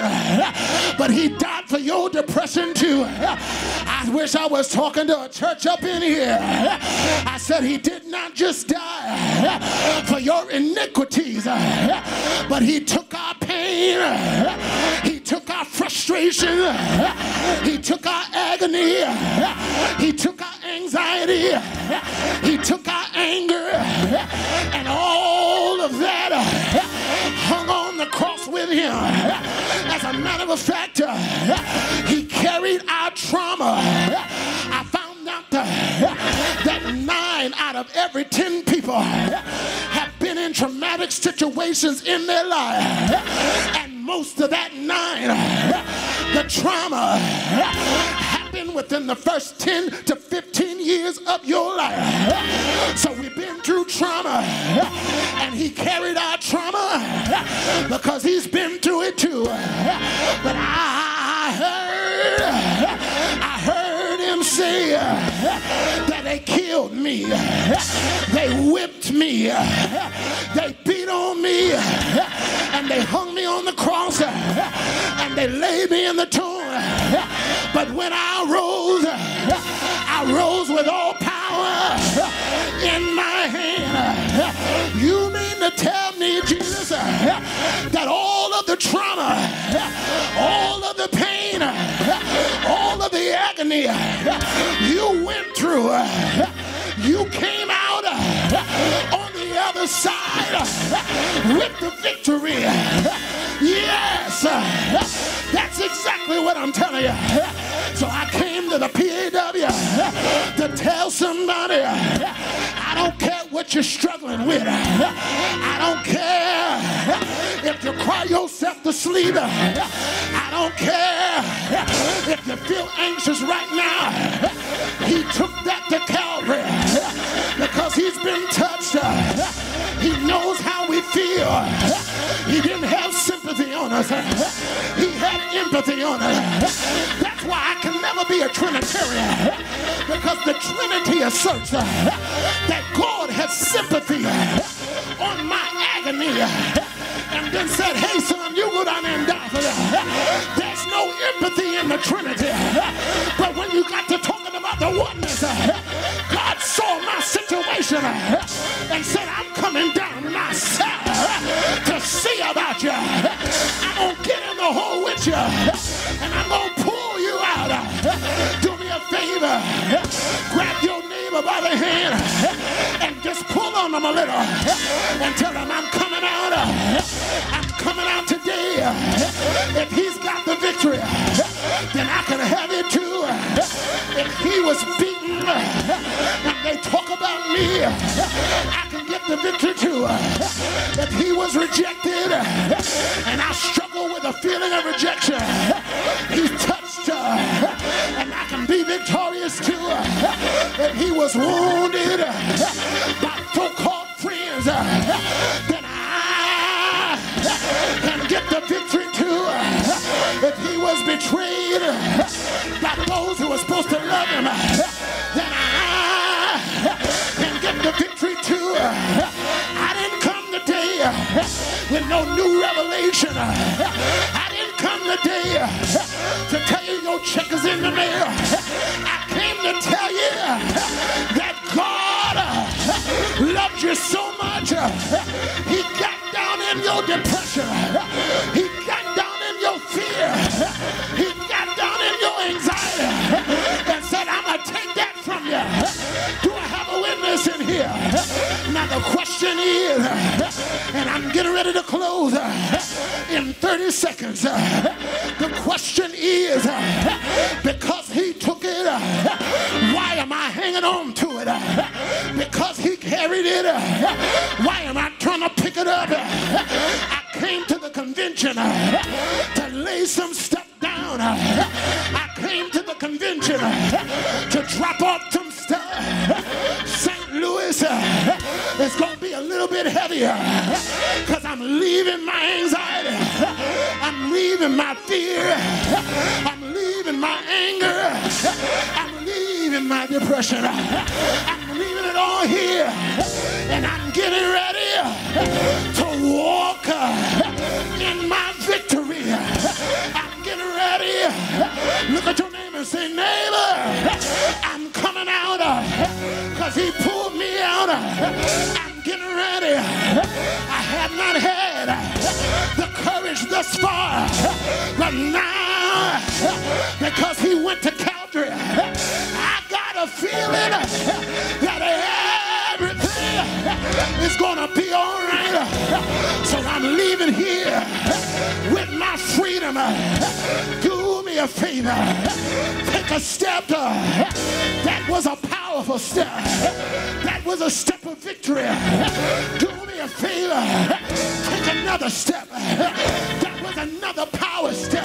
but he died for your depression too. I wish I was talking to a church up in here. I said he did not just die for your iniquities, but he took our pain, he took our frustration, he took our agony, he took our anxiety, he took our anger, and all of that hung on the cross with him. A matter of fact, he carried our trauma. I found out that nine out of every ten people have been in traumatic situations in their life. And most of that nine, the trauma within the first 10 to 15 years of your life. So we've been through trauma, and he carried our trauma because he's been through it too. But I heard, Him say uh, that they killed me, they whipped me, they beat on me, and they hung me on the cross, and they laid me in the tomb. But when I rose, I rose with all power in my hand. You mean to tell me, Jesus, that all of the trauma, all of the pain, all of the agony you went through, you came out on the other side with the victory. Yes, that's exactly what I'm telling you. So I came to the PAW to tell somebody I don't care what you're struggling with. I don't care if you cry yourself to sleep. I don't care if you feel anxious right now. He took that to Calvary because he's been touched. He knows how we feel. He didn't have sympathy on us. He had empathy on us. That's why I can never be a Trinitarian because the Trinity asserts that God has sympathy on my agony and then said, hey son, you go down and die for that. There's no empathy in the Trinity. But when you got to talking about the oneness, saw my situation and said, I'm coming down myself to see about you. I'm going to get in the hole with you and I'm going to pull you out. Do me a favor. Grab your neighbor by the hand and just pull on them a little and tell them I'm coming out. I'm coming out today. If he's got the victory, then I can have it too. If he was they talk about me, I can get the victory too. If he was rejected and I struggle with a feeling of rejection, he touched and I can be victorious too. If he was wounded by so-called friends, then I can get the victory too. If he was betrayed by those who were supposed to love him, no new revelation. I didn't come today to tell you your check is in the mail. I came to tell you that God loved you so much. He got down in your depression. He question is, and I'm getting ready to close in 30 seconds. The question is, because he took it, why am I hanging on to it? Because he carried it, why am I trying to pick it up? I came to the convention to lay some stuff down. I came to the convention to drop off some stuff. St. Louis uh, is going to be a little bit heavier because I'm leaving my anxiety. I'm leaving my fear. I'm leaving my anger. I'm leaving my depression. I'm leaving it all here. And I'm getting ready to walk uh, in my victory. I'm getting ready. Look at your neighbor and say, neighbor, I'm coming out because he pulled me out. I'm getting ready. I have not had the courage thus far, but now because he went to Calvary, I got a feeling is gonna be all right. So I'm leaving here with my freedom. Do me a favor, take a step. That was a powerful step. That was a step of victory. Do me a favor, take another step. That was another power step.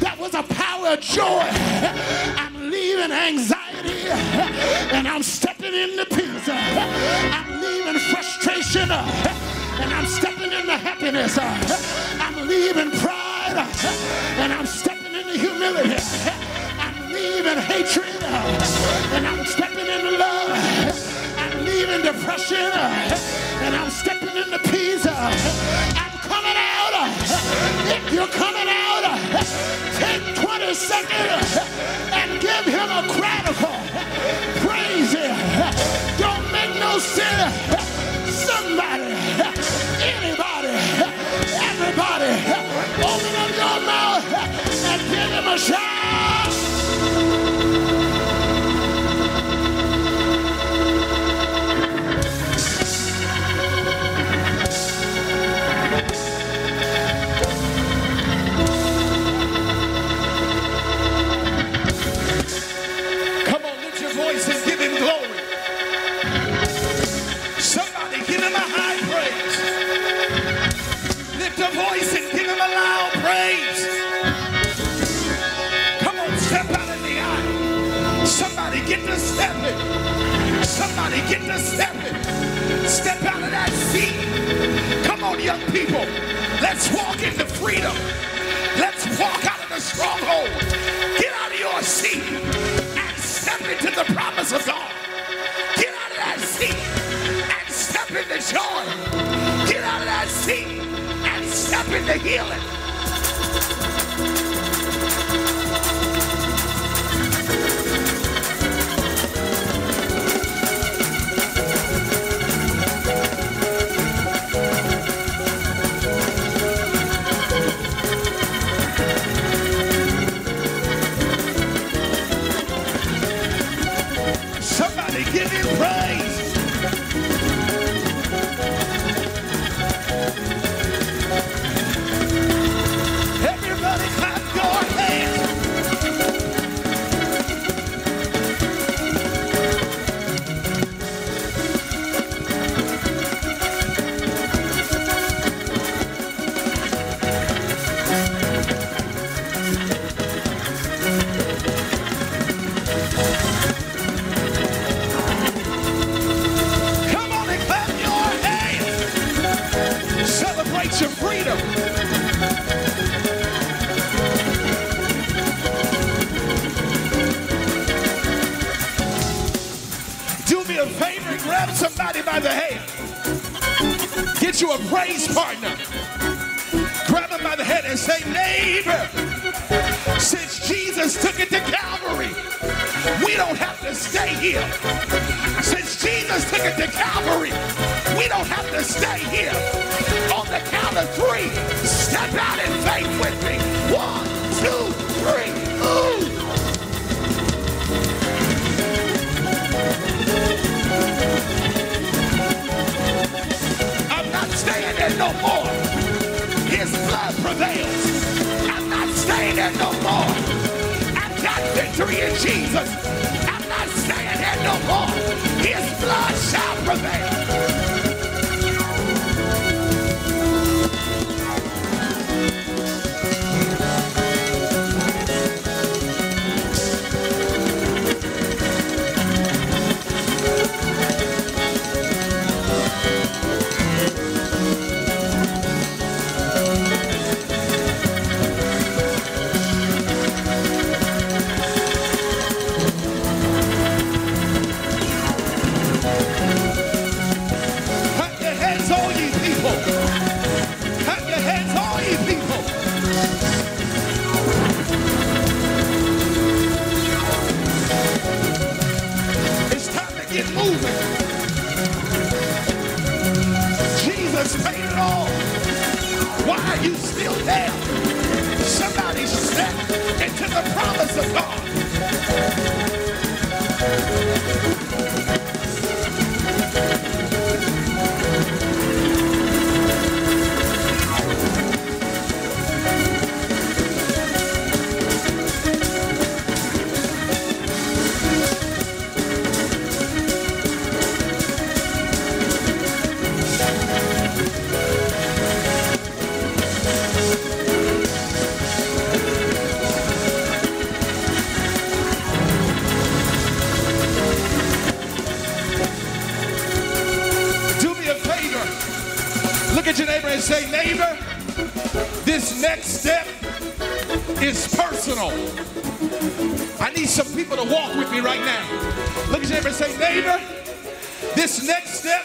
That was a power of joy. I'm leaving anxiety and I'm stepping into peace. I'm leaving frustration and I'm stepping into happiness. I'm leaving pride and I'm stepping into humility. I'm leaving hatred and I'm stepping into love. I'm leaving depression and I'm stepping into peace. I'm coming out. If you're coming out, 20 and give him a radical praise. Don't make no sense. Somebody, anybody, everybody, open up your mouth and give him a shout. Get to stepping. Step out of that seat. Come on, young people. Let's walk into freedom. Let's walk out of the stronghold. Get out of your seat and step into the promise of God. Get out of that seat and step into joy. Get out of that seat and step into healing. Praise partner. Grab him by the head and say, neighbor, since Jesus took it to Calvary, we don't have to stay here. Since Jesus took it to Calvary, we don't have to stay here. On the count of three, step out in faith with me. Victory in Jesus. I'm not staying there no more. His blood shall prevail. of God. say, neighbor, this next step,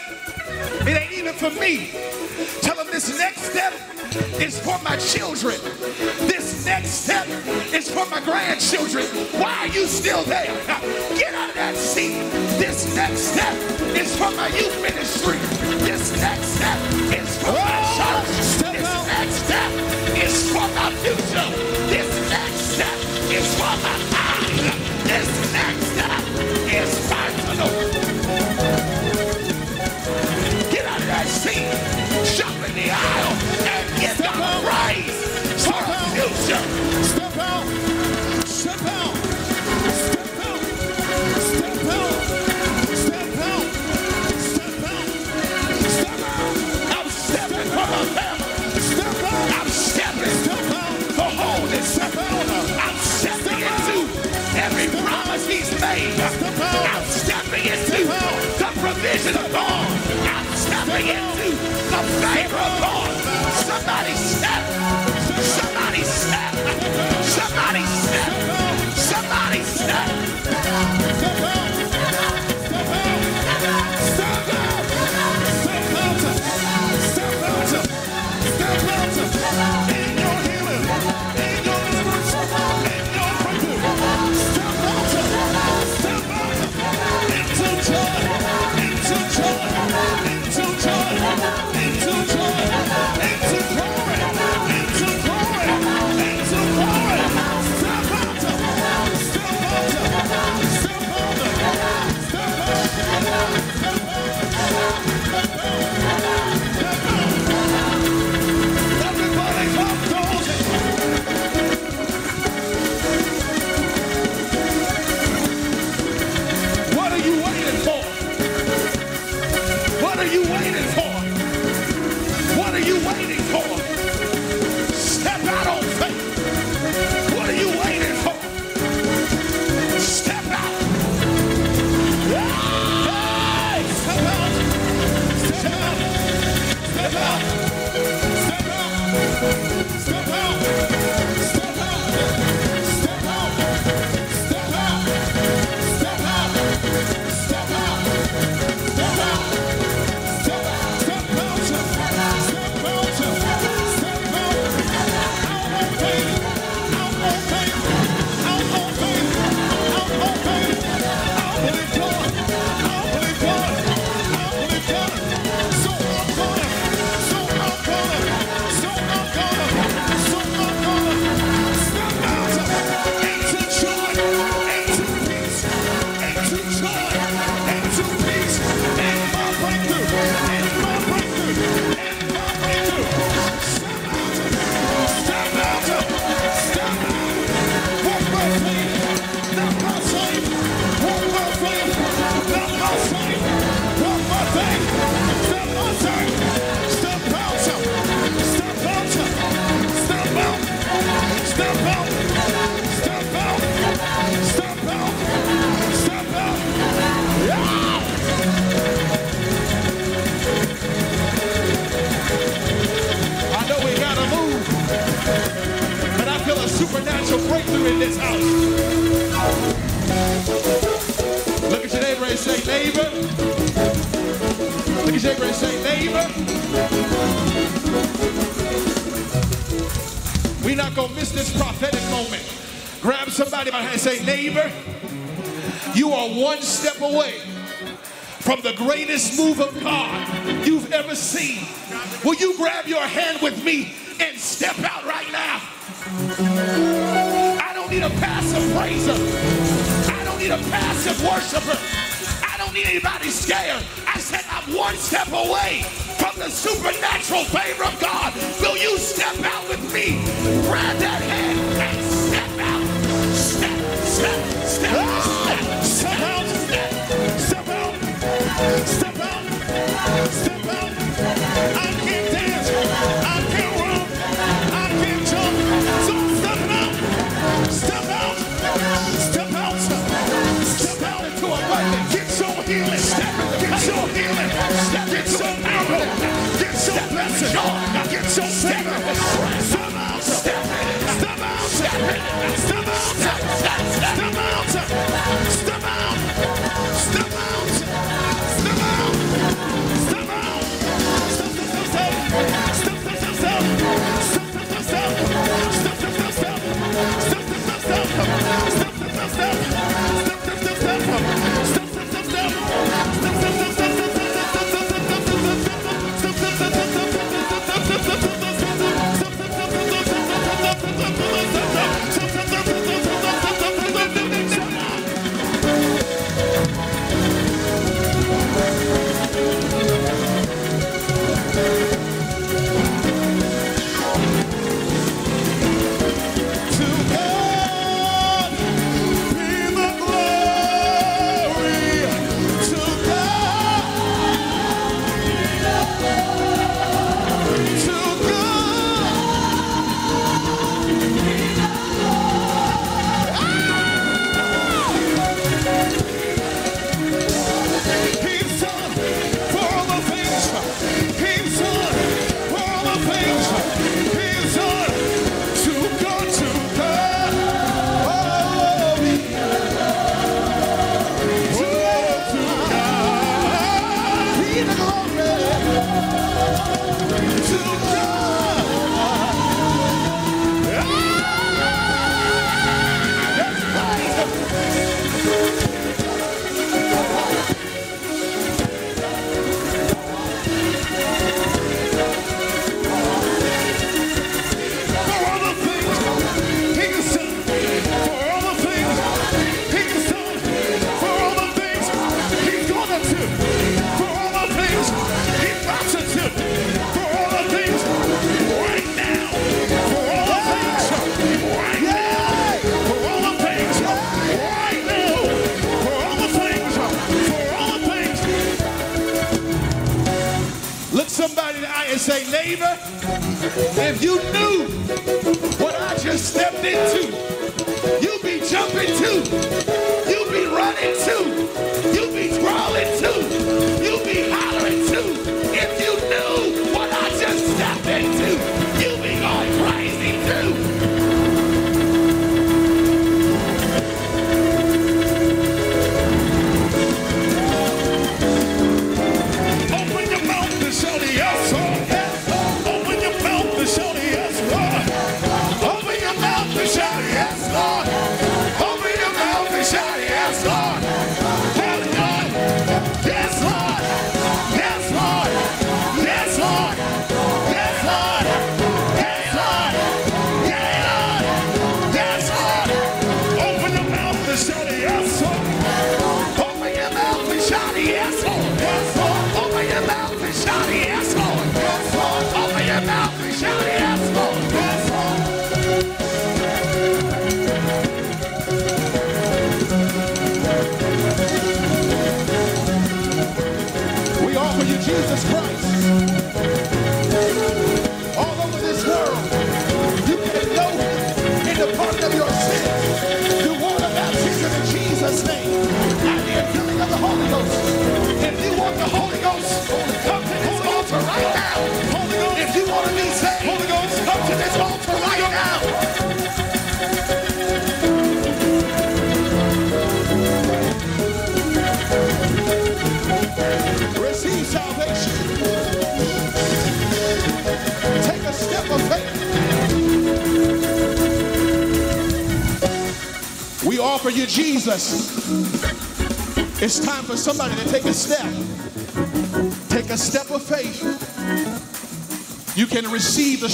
it ain't even for me. Tell them this next step is for my children. This next step is for my grandchildren. Why are you still there? Now, get out of that seat. This next step is for my youth ministry. This next step is for into the favor of God. Somebody in this house. Look at your neighbor and say, neighbor. Look at your neighbor and say, neighbor. We're not going to miss this prophetic moment. Grab somebody by the hand and say, neighbor, you are one step away from the greatest move of God you've ever seen. Will you grab your hand with me and step out? passive praiser. I don't need a passive worshiper. I don't need anybody scared. I said I'm one step away from the supernatural favor of God. Will you step out with me? Grab that hand and step out. Step, step, step, oh! step, step, step out. Step out. Step out. Step out. healing. Get your healing. Get your power. Get your blessing. Get your step. Step out. Step out. Step out. Step out. Step out.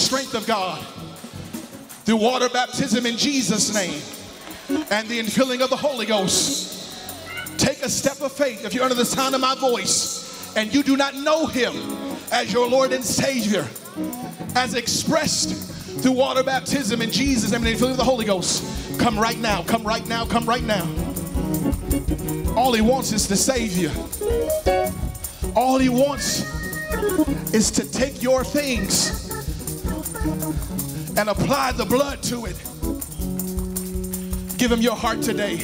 strength of God, through water baptism in Jesus' name, and the infilling of the Holy Ghost. Take a step of faith if you're under the sound of my voice and you do not know Him as your Lord and Savior, as expressed through water baptism in Jesus and the infilling of the Holy Ghost. Come right now, come right now, come right now. All He wants is to save you. All He wants is to take your things and apply the blood to it. Give him your heart today.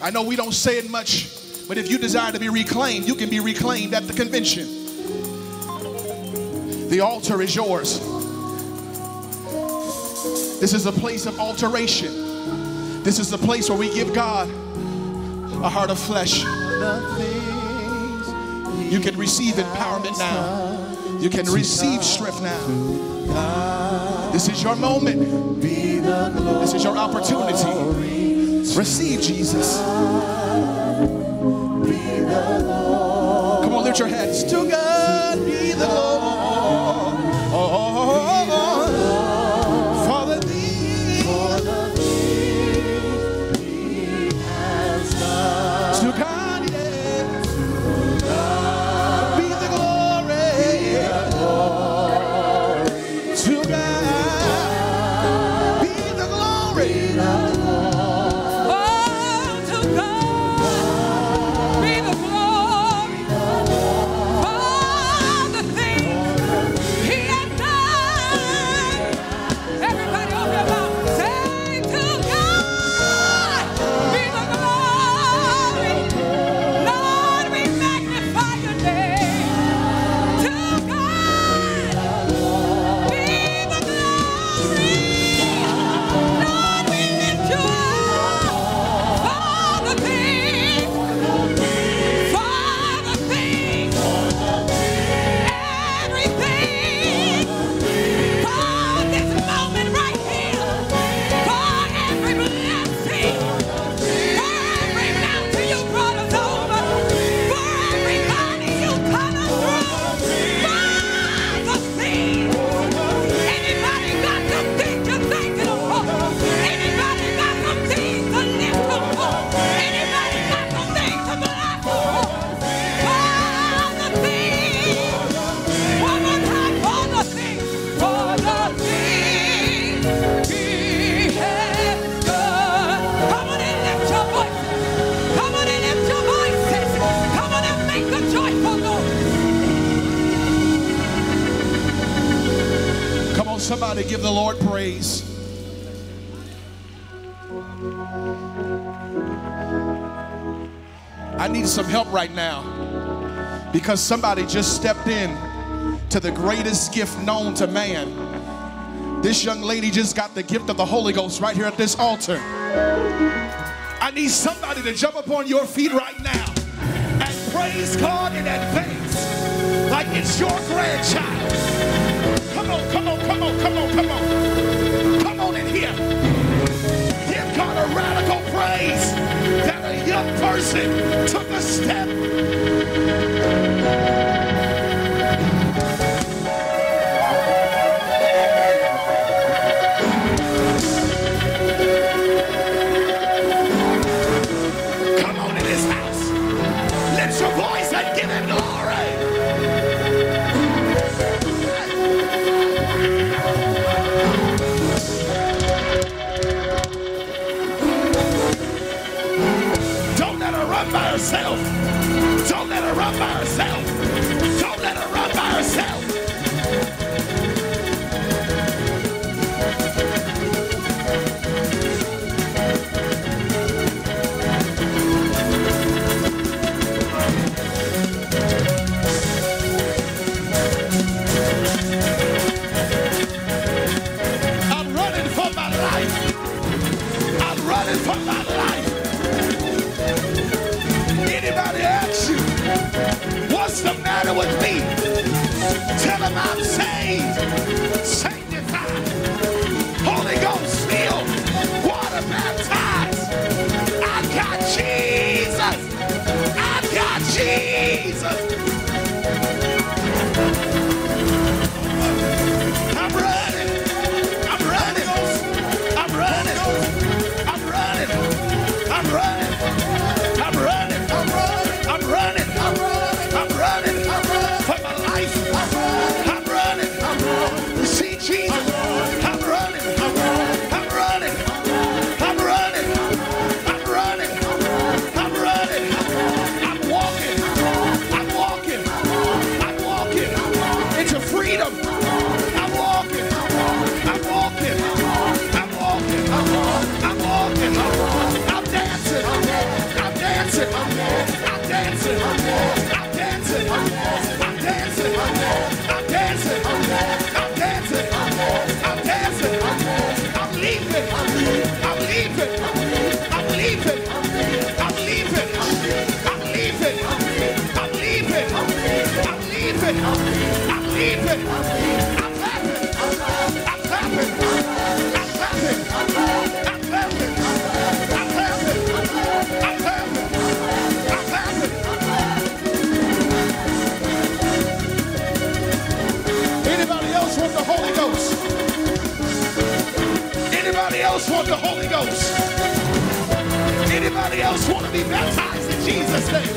I know we don't say it much, but if you desire to be reclaimed, you can be reclaimed at the convention. The altar is yours. This is a place of alteration. This is the place where we give God a heart of flesh. You can receive empowerment now. You can receive strength now. This is your moment. This is your opportunity. Receive Jesus. Come on, lift your hands. To God be the glory. Because somebody just stepped in to the greatest gift known to man. This young lady just got the gift of the Holy Ghost right here at this altar. I need somebody to jump up on your feet right now and praise God in advance like it's your grandchild. Come on, come on, come on, come on, come on. Come on in here. Give God a radical praise that a young person took a step. Them I'm saved, sanctified, Holy Ghost filled, water baptized. I got Jesus. I got Jesus. Baptized in Jesus' name?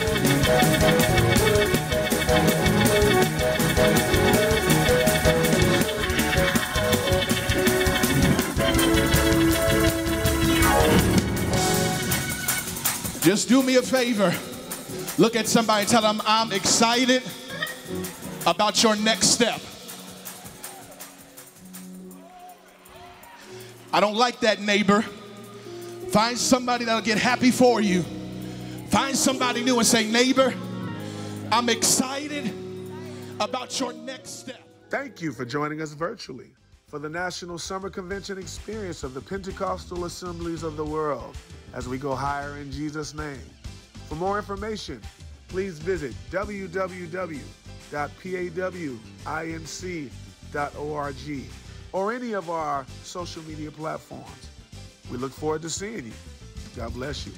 Just do me a favor. Look at somebody tell them, I'm excited about your next step. I don't like that neighbor. Find somebody that'll get happy for you. Find somebody new and say, neighbor, I'm excited about your next step. Thank you for joining us virtually for the National Summer Convention experience of the Pentecostal Assemblies of the World as we go higher in Jesus' name. For more information, please visit www.pawinc.org or any of our social media platforms. We look forward to seeing you. God bless you.